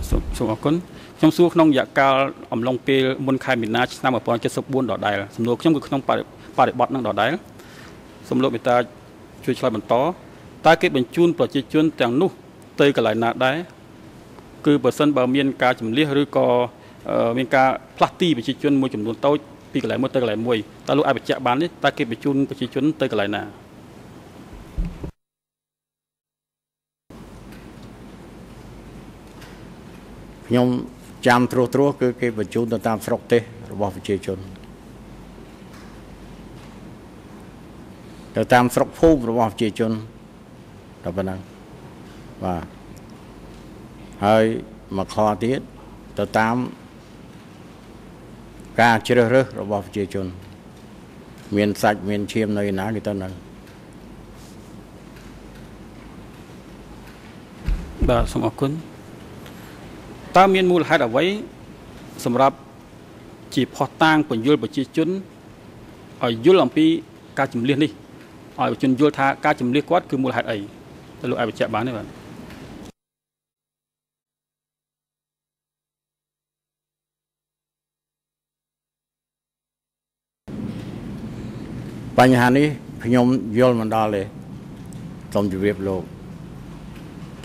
Speaker 5: សូមសូមអរគុណ ខ្ញុំសួរក្នុងរយៈកាលអំឡុងពេលមុនខែមីនាឆ្នាំ1974ដដែលសំណួរខ្ញុំគឺក្នុងបរិបរិបទនឹងដដែលសូមលោកមេត្តាជួយឆ្លើយបន្តតើគេបញ្ជូនប្រជាជនទាំងនោះទៅកន្លែងណាដែរគឺបើសិនបើមានការចម្លៀសឬក៏អឺមានការផ្លាស់ទីប្រជាជនមួយចំនួនតូចពីកន្លែងមួយទៅកន្លែងមួយតើលោកអាចបញ្ជាក់បានទេតើគេបញ្ជូនប្រជាជនទៅកន្លែងណា
Speaker 4: ខ្ញុំ ចាំត្រួសត្រាសគឺគេបញ្ជូនទៅតាមស្រុកទេសរបស់ប្រជាជនទៅតាមស្រុកភូមិរបស់ប្រជាជនតែប៉ុណ្ណឹងបាទហើយមកខទៀតទៅតាមការជ្រើសរើសរបស់ប្រជាជន មានសាច់មានឈាមនៅឯណាគេទៅនៅ
Speaker 5: បាទសូមអរគុណ តើមានមូលហេតុអ្វី សម្រាប់ជាផុសតាងបញ្យលប្រជាជនឲ្យយល់អំពីការជំលះនេះឲ្យប្រជាជនយល់ថាការជំលះគាត់គឺមូលហេតុអីតើលោកអាចបញ្ជាក់បានទេបាទ
Speaker 4: បញ្ហានេះខ្ញុំយល់មិនដល់ទេសូមជម្រាបលោក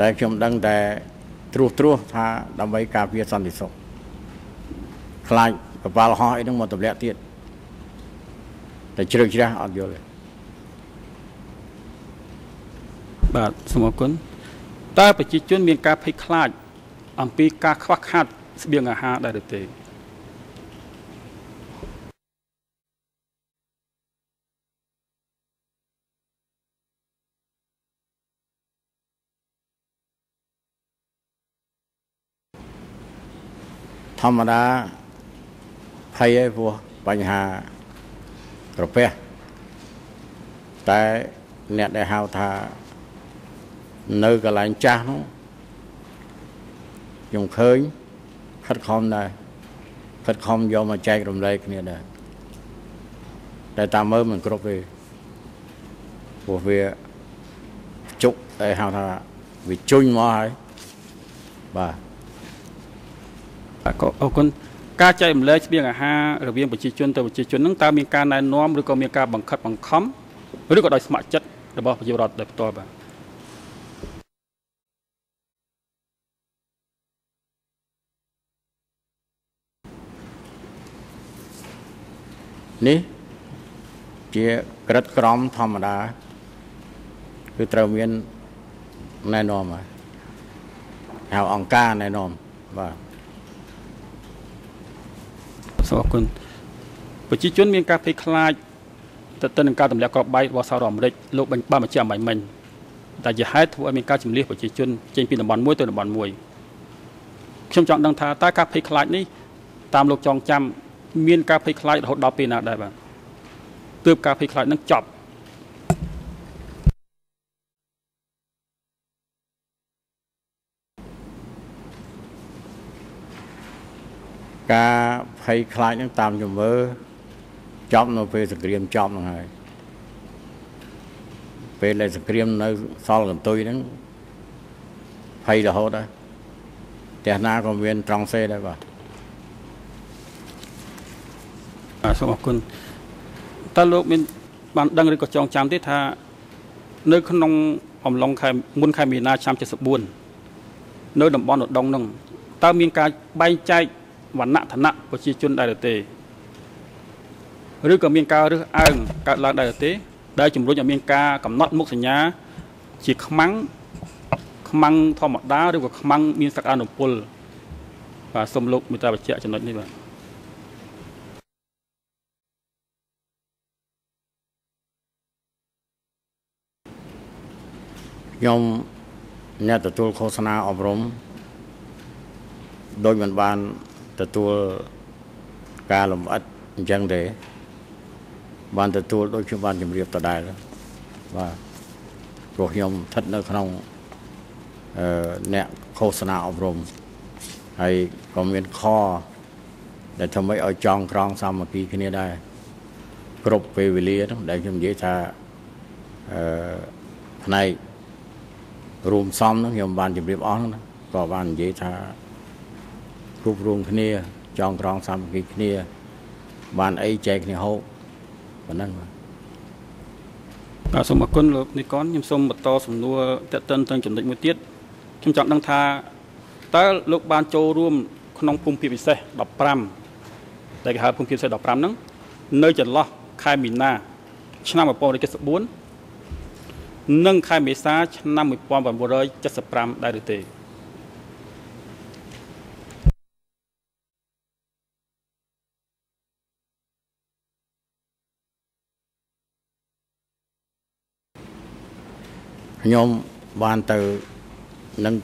Speaker 4: តែខ្ញុំដឹងតែ ត្រួសត្រាសថាដើម្បីការពារសន្តិសុខខ្លាចកប៉ាល់ហោះអីហ្នឹងមកទម្លាក់ទៀតតែជ្រៅជ្រះអត់យល់ទេ
Speaker 5: បាទសូមអរគុណតើប្រជាជនមានការភ័យខ្លាចអំពីការខ្វះខាតស្បៀងអាហារដែរឬទេ
Speaker 4: ធម្មតាភ័យឯព្រោះបញ្ហាក្រពះតែអ្នកដែលហៅថានៅកន្លែងចាស់នោះខ្ញុំឃើញខិតខំដែរខិតខំយកមកចែករំលែកគ្នាដែរតែតាមមើលមិនគ្រប់ទេព្រោះវាជុកតែហៅថាវាជុញមកហើយបាទ
Speaker 5: បាទក៏ អរគុណការចែករំលែកស្បៀងអាហាររវាងប្រជាជនទៅប្រជាជនហ្នឹងតើមានការណែនាំឬក៏មានការបង្ខិតបង្ខំឬក៏ដោយស្ម័គ្រចិត្តរបស់ប្រជាពលរដ្ឋដោយផ្ទាល់បាទ
Speaker 4: នេះជាក្រិតក្រមធម្មតាគឺត្រូវមានណែនាំហើយហៅអង្គការណែនាំបាទ
Speaker 5: សូមអរគុណប្រជាជនមានការភ័យខ្លាចទៅទៅនឹងការទម្លាក់គ្រាប់បែករបស់សហរដ្ឋអាមេរិកលោកបានបានបញ្ជាក់អំបញ្ញមិញតែជាហេតុធ្វើឲ្យមានការជំលះប្រជាជនចេញពីតំបន់មួយទៅតំបន់មួយខ្ញុំចង់ដឹងថាតើការភ័យខ្លាចនេះតាមលោកចងចាំមានការភ័យខ្លាចរហូតដល់ពេលណាដែរបាទទើបការភ័យខ្លាចនឹងចប់
Speaker 4: ការ ភ័យខ្លាចហ្នឹងតាមជំនឿចប់នៅពេលសង្គ្រាមចប់ហ្នឹងហើយពេលដែលសង្គ្រាមនៅសល់កន្ទុយហ្នឹងភ័យរហូតហើយផ្ទះណាក៏មានត្រង់សេដែរបាទ
Speaker 5: បាទសូមអរគុណតើលោកមានបានដឹងឬក៏ចងចាំទេថានៅក្នុងអំឡុងខែមុនខែមីនាឆ្នាំ74នៅតំបន់ឧដុង្គហ្នឹងតើមានការបែងចែក វណ្ណៈឋានៈប្រជាជនដែរឬទេឬក៏មានការរើសអើងកើតឡើងដែរឬទេ ដែលជំរុញឲ្យមានការកំណត់មុខសញ្ញា ជាខ្មាំងខ្មាំងធម្មតាឬក៏ខ្មាំងមានសក្តានុពលបាទសូមលោកមេត្តាបញ្ជាក់ចំណុចនេះបាទ
Speaker 4: ខ្ញុំអ្នកទទួលឃោសនាអប់រំដោយមិនបាន ទទួលការលំអិតអញ្ចឹងទេបានទទួលដូចខ្ញុំបានជម្រាបដដែលបាទព្រោះខ្ញុំស្ថិតនៅក្នុងអឺអ្នកឃោសនាអប់រំហើយក៏មានខដែលធ្វើឲ្យឲ្យចងក្រងសាមគ្គីគ្នាដែរគ្រប់ពេលវេលាហ្នឹងដែលខ្ញុំនិយាយថាអឺផ្នែករួមសំហ្នឹងខ្ញុំបានជម្រាបអស់ហ្នឹងណាក៏បាននិយាយថា គ្រប់រួមគ្នាចងក្រងសាមគ្គីគ្នា បានអីចែកគ្នាហូបប៉ុណ្ណឹងបាទ
Speaker 5: បាទសូមអរគុណលោកនិកនខ្ញុំសូមបន្តសំណួរតេតិនទៅចំណុចមួយទៀតខ្ញុំចង់ដឹងថាតើលោកបានចូលរួម ក្នុងភូមិភាគពិសេស15ដែលគេហៅភូមិភាគពិសេស15ហ្នឹងនៅចន្លោះខែមីនាឆ្នាំ1974និងខែមេសាឆ្នាំ1975ដែរឬទេ
Speaker 4: ខ្ញុំបានទៅនឹង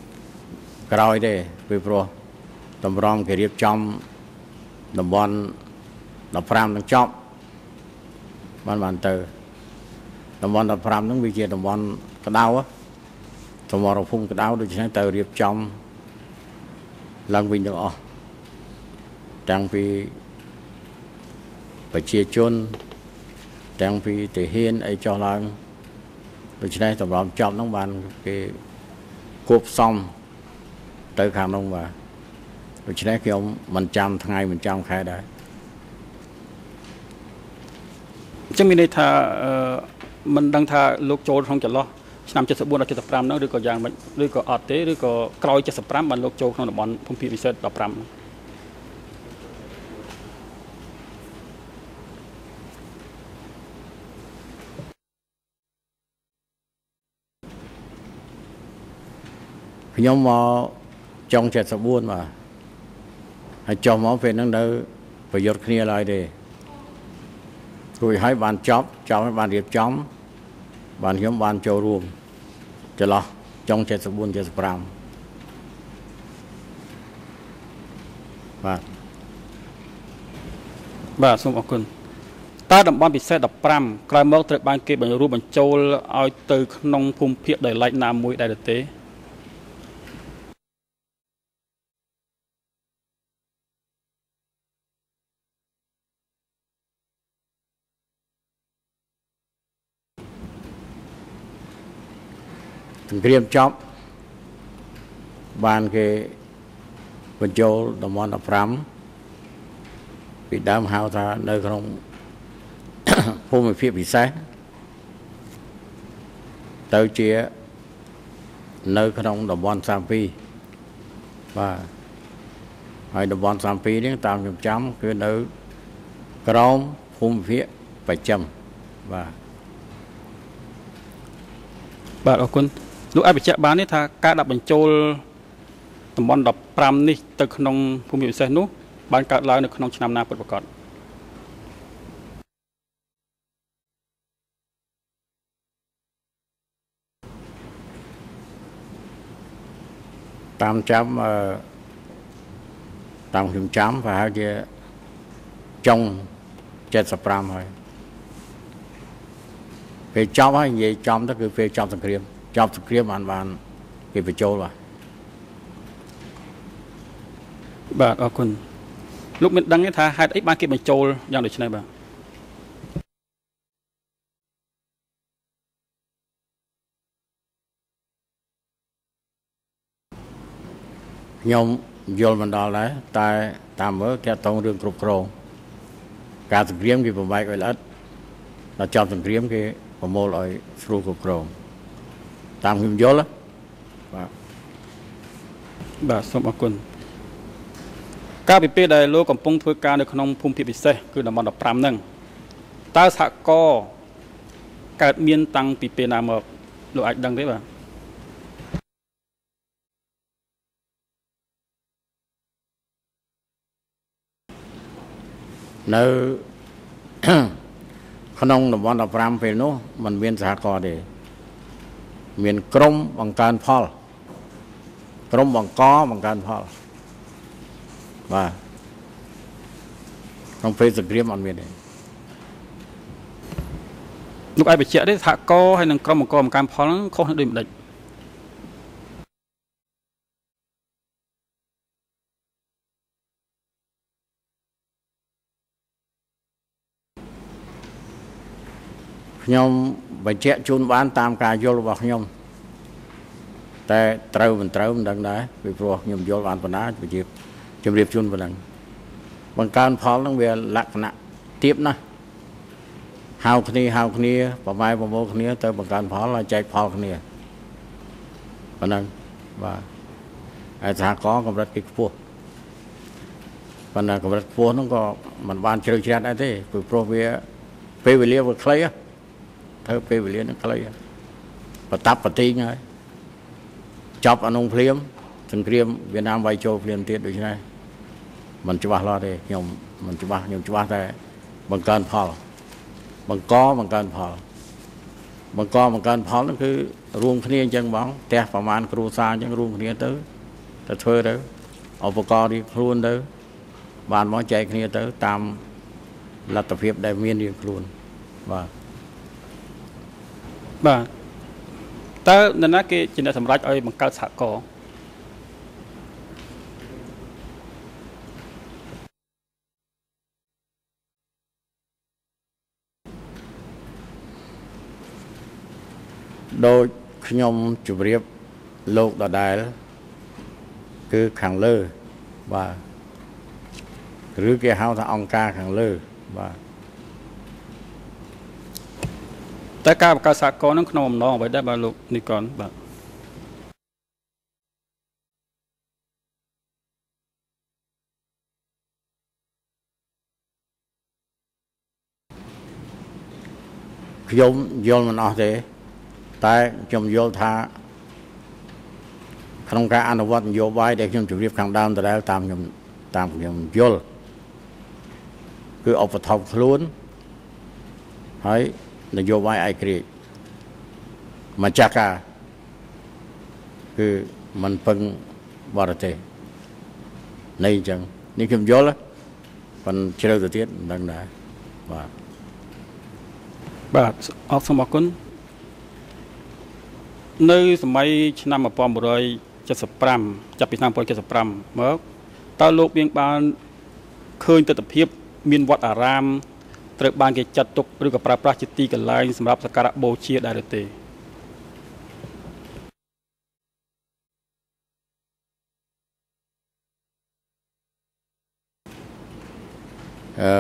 Speaker 4: ក្រោយទេពីព្រោះតម្រំគេរៀបចំតំបន់15នឹងចប់បានបានទៅតំបន់15ហ្នឹងវាជាតំបន់ក្តៅសមរភូមិក្តៅដូច្នេះទៅរៀបចំឡើងវិញទាំងអស់តាំងពីប្រជាជន តាំងពីទាហានអីចុះឡើង ដូច្នេះតម្រំចប់ហ្នឹងបានគេគួបផ្សំទៅខាងនោះបាទដូច្នេះខ្ញុំមិនចាំថ្ងៃមិនចាំខែដែរ
Speaker 5: អញ្ចឹងមានន័យថាអឺមិនដឹងថាលោកចូលក្នុងចន្លោះឆ្នាំ74ដល់75ហ្នឹងឬក៏យ៉ាងម៉េចឬក៏អត់ទេឬក៏ក្រោយ75បានលោកចូលក្នុងតំបន់ភូមិភាគពិសេស15ហ្នឹង
Speaker 4: ខ្ញុំមកចុង74បាទហើយចុះមកពេលហ្នឹងនៅប្រយុទ្ធគ្នាឡើយទេរួចហើយបានចប់ចប់ហើយបានរៀបចំ បានខ្ញុំបានចូលរួមចន្លោះចុង74 75បាទ
Speaker 5: បាទសូមអរគុណតើតំបន់ពិសេស15ក្រោយមកត្រូវបានគេបញ្រួមបញ្ចូលឲ្យទៅក្នុងភូមិភាគដោយឡែកណាមួយដែរឬទេ
Speaker 4: សង្គ្រាមចប់បានគេបញ្ចូលតំបន់15ពីដើមហៅថានៅក្នុងភូមិភាគពិសេសទៅជានៅក្នុងតំបន់32បាទហើយតំបន់32នេះតាមខ្ញុំចាំគឺនៅក្រោមភូមិភាគបច្ចឹមបាទ
Speaker 5: បាទអរគុណ លោកអាចបញ្ជាក់បានទេថាការដាក់បញ្ចូលតំបន់15នេះទៅក្នុងភូមិភាគពិសេសនោះបានកើតឡើងនៅក្នុងឆ្នាំណាពិតប្រាកដ
Speaker 4: តាមចាំអឺតាមខ្ញុំចាំប្រហែលជាចុង75ហើយពេលចប់ហើយនិយាយចំទៅគឺពេលចប់សង្គ្រាម ចប់សង្គ្រាមបានបានគេបញ្ចូលបាទ
Speaker 5: បាទអរគុណលោកមានដឹងទេថាហេតុអីបានគេបញ្ចូលយ៉ាងដូចនេះបាទ
Speaker 4: ខ្ញុំយល់មិនដល់ដែរតែតាមមើលតាក់តងរឿងគ្រប់គ្រងការសង្គ្រាមគេបំបែកឲ្យល្អិតដល់ចប់សង្គ្រាមគេប្រមូលឲ្យស្រួលគ្រប់គ្រង តាមខ្ញុំយល់ណាបាទ
Speaker 5: បាទសូមអរគុណកាលពីពេលដែលលោកកំពុងធ្វើការនៅក្នុងភូមិភាគពិសេសគឺតំបន់15ហ្នឹងតើសហគរណ៍កើតមានតាំងពីពេលណាមកលោកអាចដឹងទេបាទ
Speaker 4: នៅក្នុងតំបន់15ពេលនោះมันមានសហគមន៍ទេ មានក្រមបង្កើនផលក្រមបង្កបង្កើនផលបាទក្នុងពេលសង្គ្រាមអត់មានទេ
Speaker 5: លោកអាចបញ្ជាក់ទេសហគរណ៍ហើយនឹងក្រុមអង្គកម្មកម្មផលហ្នឹងខុសគ្នាដូចម្ដេច
Speaker 4: ខ្ញុំ បញ្ជាក់ជូនបាន តាមការយល់របស់ខ្ញុំតែត្រូវមិនត្រូវមិនដឹងដែរពីព្រោះខ្ញុំយល់បានប៉ុណ្ណាវិជាជម្រាបជូនប៉ុណ្ណឹងបង្កើនផលហ្នឹងវាលក្ខណៈទៀបណាស់ហៅគ្នាហៅគ្នាប្រម៉ែប្រមូលគ្នា ទៅបង្កើនផលហើយចែកផលគ្នាប៉ុណ្ណឹងបាទហើយសហគមន៍កម្រិតគេខ្ពស់ប៉ុន្តែកម្រិតខ្ពស់ហ្នឹងក៏មិនបានជ្រៅជ្រះដែរទេពីព្រោះវាពេលវេលាវាខ្លីធ្វើពេលវេលានឹងខ្លីបតាប់បទីងហើយចប់អានុងភ្លាមសង្គ្រាមវៀតណាមវាយចូលភ្លាមទៀតដូច្នេះมันច្បាស់លាស់ទេខ្ញុំมันច្បាស់ខ្ញុំច្បាស់តែបង្កើនផលបង្កបង្កើនផលបង្កបង្កើនផលហ្នឹងគឺរួមគ្នាអញ្ចឹងបងផ្ទះប្រមាណគ្រួសារអញ្ចឹងរួមគ្នាទៅទៅធ្វើទៅឧបករណ៍នេះខ្លួនទៅបានមកចែកគ្នាទៅតាមលទ្ធភាពដែលមានរៀងខ្លួនបាទ
Speaker 5: បាទតើនរណាគេជាអ្នកសម្រេចឲ្យបង្កើតសហគមន៍
Speaker 4: ដោយខ្ញុំជម្រាបលោកដដែល គឺខាងលើបាទឬគេហៅថាអង្គការខាងលើបាទ
Speaker 5: តែការបង្កើតសហគមន៍នឹងក្នុងអំណងអ្វីដែរបាទលោកនិកនបាទ
Speaker 4: ខ្ញុំយល់មិនអស់ទេ តែខ្ញុំយល់ថាក្នុងការអនុវត្តនយោបាយដែលខ្ញុំជម្រាបខាងដើមដដែលតាមខ្ញុំតាមខ្ញុំយល់គឺឧបត្ថម្ភខ្លួនហើយ នយោបាយឯករាជ្យម្ចាស់ការគឺมันពឹងបរទេសនៃអញ្ចឹងនេះខ្ញុំយល់ប៉ុន្តែជ្រៅទៅទៀតមិនដឹងដែរបាទ
Speaker 5: បាទអរសូមអរគុណនៅសម័យឆ្នាំ1975ចាប់ពីឆ្នាំ1975មកតើលោកមានបានឃើញទស្សនវិជ្ជាមានវត្តអារាម ត្រូវបានគេចាត់ទុកឬក៏ប្រើប្រាស់ជាទីកន្លែងសម្រាប់សក្ការៈបូជាដែរឬទេ
Speaker 4: អឺ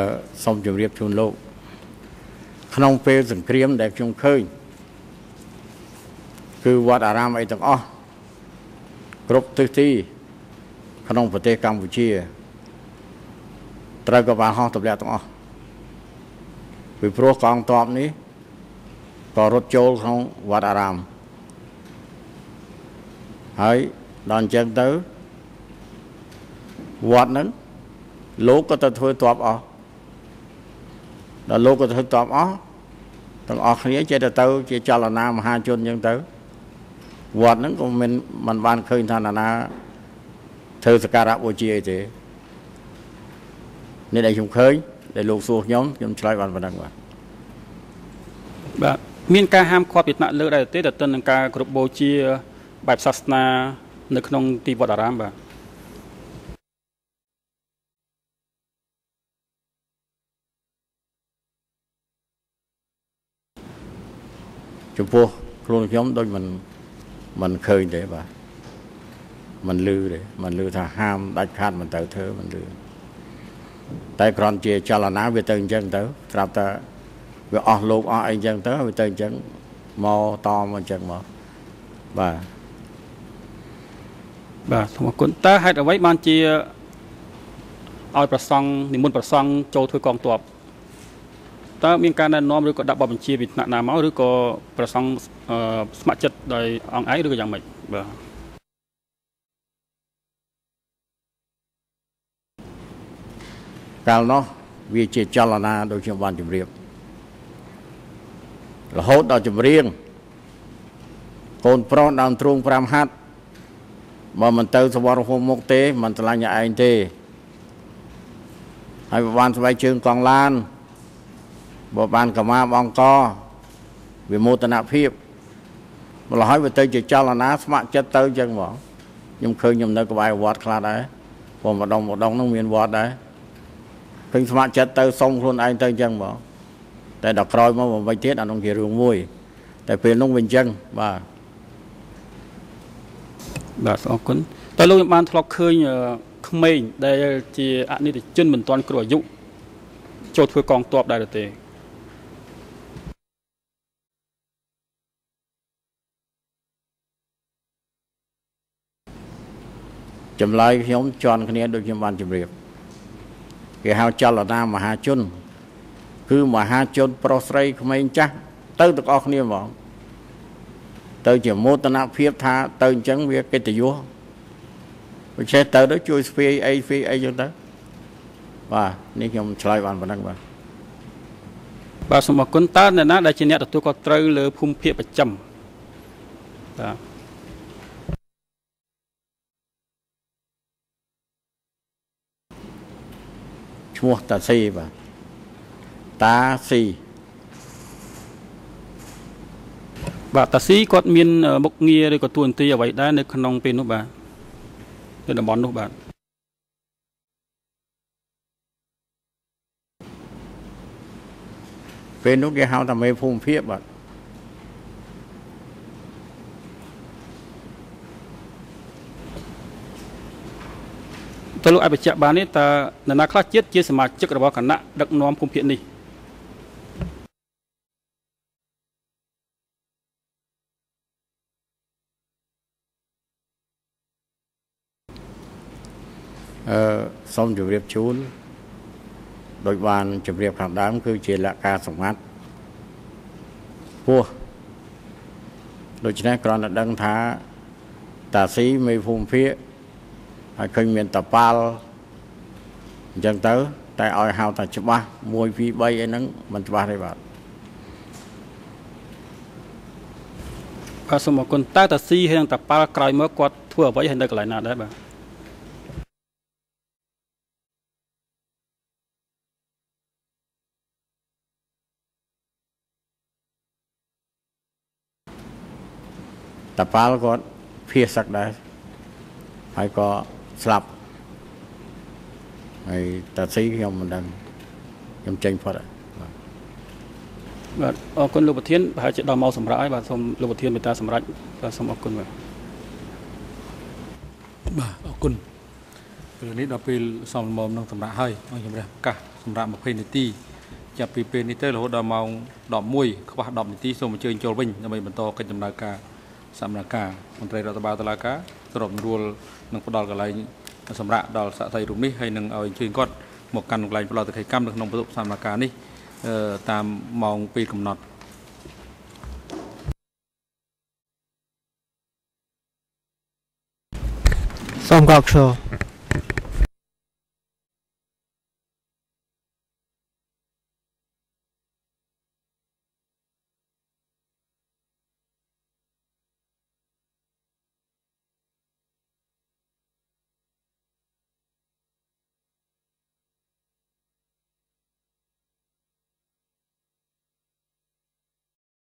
Speaker 4: សូមជម្រាបជូនលោក ក្នុងពេលសង្គ្រាមដែលខ្ញុំឃើញគឺវត្តអារាមអីទាំងអស់គ្រប់ទិសទី ក្នុងប្រទេសកម្ពុជា ត្រូវក៏បានហោះទម្លាក់ទាំងអស់ ពីព្រោះកងទ័ពនេះក៏រត់ចូលក្នុងវត្តអារាមហើយដល់អញ្ចឹងទៅវត្តហ្នឹងលោកក៏ទៅធ្វើទ័ពអស់ដល់លោកក៏ធ្វើទ័ពអស់ទាំងអស់គ្នាចេះតែទៅ ជាចលនាមហាជនអញ្ចឹងទៅវត្តហ្នឹងក៏មិនមិនបានឃើញថាណានាធ្វើសក្ការៈបូជាអីទេនេះដែលខ្ញុំឃើញ ដែលលោកសួរខ្ញុំខ្ញុំឆ្លើយបានប៉ុណ្ណឹងបាទ
Speaker 5: បាទមានការហាមឃាត់ពីថ្នាក់លើដែរទេទៅទៅនឹងការគ្រប់បូជាបែបសាសនា នៅក្នុងទីវត្តអារាមបាទ
Speaker 4: ចំពោះខ្លួនខ្ញុំដូចមិនមិនឃើញទេបាទមិនលឺទេមិនលឺថាហាមដាច់ខាត់មិនទៅធ្វើមិនលឺ តែគ្រាន់ជាចលនាវាទៅអញ្ចឹងទៅស្រាប់តែវាអស់លោកអស់អីអញ្ចឹងទៅវាទៅអញ្ចឹងមកតមកអញ្ចឹងមកបាទ
Speaker 5: បាទសូមអរគុណតើហេតុអ្វីបានជាឲ្យប្រសង់និមន្តប្រសង់ចូលធ្វើកងទ័ពតើមានការណែនាំឬក៏ដាក់បទបញ្ជាពីថ្នាក់ណាមកឬក៏ប្រសង់ស្ម័គ្រចិត្តដោយអង្គឯងឬក៏យ៉ាងម៉េចបាទ
Speaker 4: កាលនោះវាជាចលនាដូចខ្ញុំបានជម្រាបរហូតដល់ចម្រៀងកូនប្រុសដើមទ្រូង5ហាត់បើមិនទៅសវរភូមិមុខទេមិនឆ្លាញ់ឯងទេហើយបានស្បែកជើងកង់ឡានបើបានកម្មាបងកវិមោទនភាពម្ល៉េះហើយវាទៅជាចលនាស្ម័គ្រចិត្តទៅចឹងហ្មងខ្ញុំឃើញខ្ញុំនៅក្បែរវត្តខ្លះដែរព្រោះម្ដងម្ដងនោះមានវត្តដែរ ឃើញស្ម័គ្រចិត្តទៅសុំខ្លួនឯងទៅចឹងហ្មងតែដល់ក្រោយមកបំពេញទៀតអានោះជារឿងមួយ តែពេលនោះវាអញ្ចឹងបាទ
Speaker 5: បាទសូមអរគុណតើលោកខ្ញុំបានធ្លាប់ឃើញអឺក្មេងដែលជាអនិច្ចជនមិនទាន់គ្រោះអាយុចូលធ្វើកងទ័ពដែរឬទេ
Speaker 4: ចម្លើយខ្ញុំជន់គ្នាដូចខ្ញុំបានជម្រាប គេហៅចលនាមហាជន គឺមហាជនប្រុសស្រីក្មេងចាស់ទៅទាំងអស់គ្នាហ្មងទៅជាមោទនភាពថាទៅអញ្ចឹងវាកិត្តិយសដូច្នេះទៅទៅជួយស្វាយអីស្វាយអីចឹងទៅបាទនេះខ្ញុំឆ្លើយបានប៉ុណ្ណឹងបាទ
Speaker 5: បាទសូមអរគុណតើអ្នកណាដែលជាអ្នកទទួលខុសត្រូវលើភូមិភាគប្រចាំបាទ
Speaker 4: ឈ្មោះតាស៊ីបាទតាស៊ី
Speaker 5: បាទតាស៊ីគាត់មានអឺមុខងារឬក៏តួនាទីអ្វីដែរនៅក្នុងពេលនោះបាទនៅតំបន់នោះបាទ
Speaker 4: ពេលនោះគេហៅថាមេភូមិភាគបាទ
Speaker 5: តើលោកអាចបញ្ជាក់បានទេតើនរណាខ្លះជាតិជាសមាជិករបស់គណៈដឹកនាំភូមិភាគនេះ
Speaker 4: អឺសូមជម្រាបជូនដោយបានជម្រាបខាងដើម គឺជាលក្ខការសម្ងាត់ពោះដូច្នេះគ្រាន់តែដឹងថាតាស៊ីមេភូមិភាគ ហើយឃើញមានតប៉ាល់អញ្ចឹងទៅ តែឲ្យហៅថាច្បាស់1 2 3អីហ្នឹងមិនច្បាស់ទេបាទ
Speaker 5: បាទសូមអរគុណតើតាស៊ីហើយនិងតាប៉ាល់ក្រោយមកគាត់ធ្វើអ្វីហើយនៅកន្លែងណាដែរបាទ
Speaker 4: តប៉ាល់គាត់ភៀសសឹកដែរហើយក៏ ស្លាប់ហើយតាស៊ីខ្ញុំមិនដឹងខ្ញុំចេញផុតហើយ
Speaker 5: បាទអរគុណលោកប្រធានប្រហែលជាដល់មកសម្រាប់ហើយបាទសូមលោកប្រធានមេត្តាសម្រាប់បាទសូមអរគុណបាទ
Speaker 1: បាទអរគុណពេលនេះដល់ពេលសំលមុំនឹងសម្រាប់ហើយអង្គជំរះប្រកាសសម្រាប់20នាទីចាប់ពីពេលនេះទៅរហូតដល់ម៉ោង11ខ្វះ10នាទីសូមអញ្ជើញចូលវិញដើម្បីបន្តកិច្ចដំណើរការសម្ដែងការមន្ត្រីរដ្ឋបាលតុលាការស្របរួល នឹងផ្ដល់កន្លែងសម្រាប់ដល់សាក់សីរូបនេះហើយនឹងឲ្យអញ្ជើញគាត់មកកាន់កន្លែងផ្ដល់តិខិកម្មនៅក្នុងបន្ទប់សម្ដែងការនេះអឺតាមម៉ោងពេលកំណត់
Speaker 6: សូមគោរពឈរ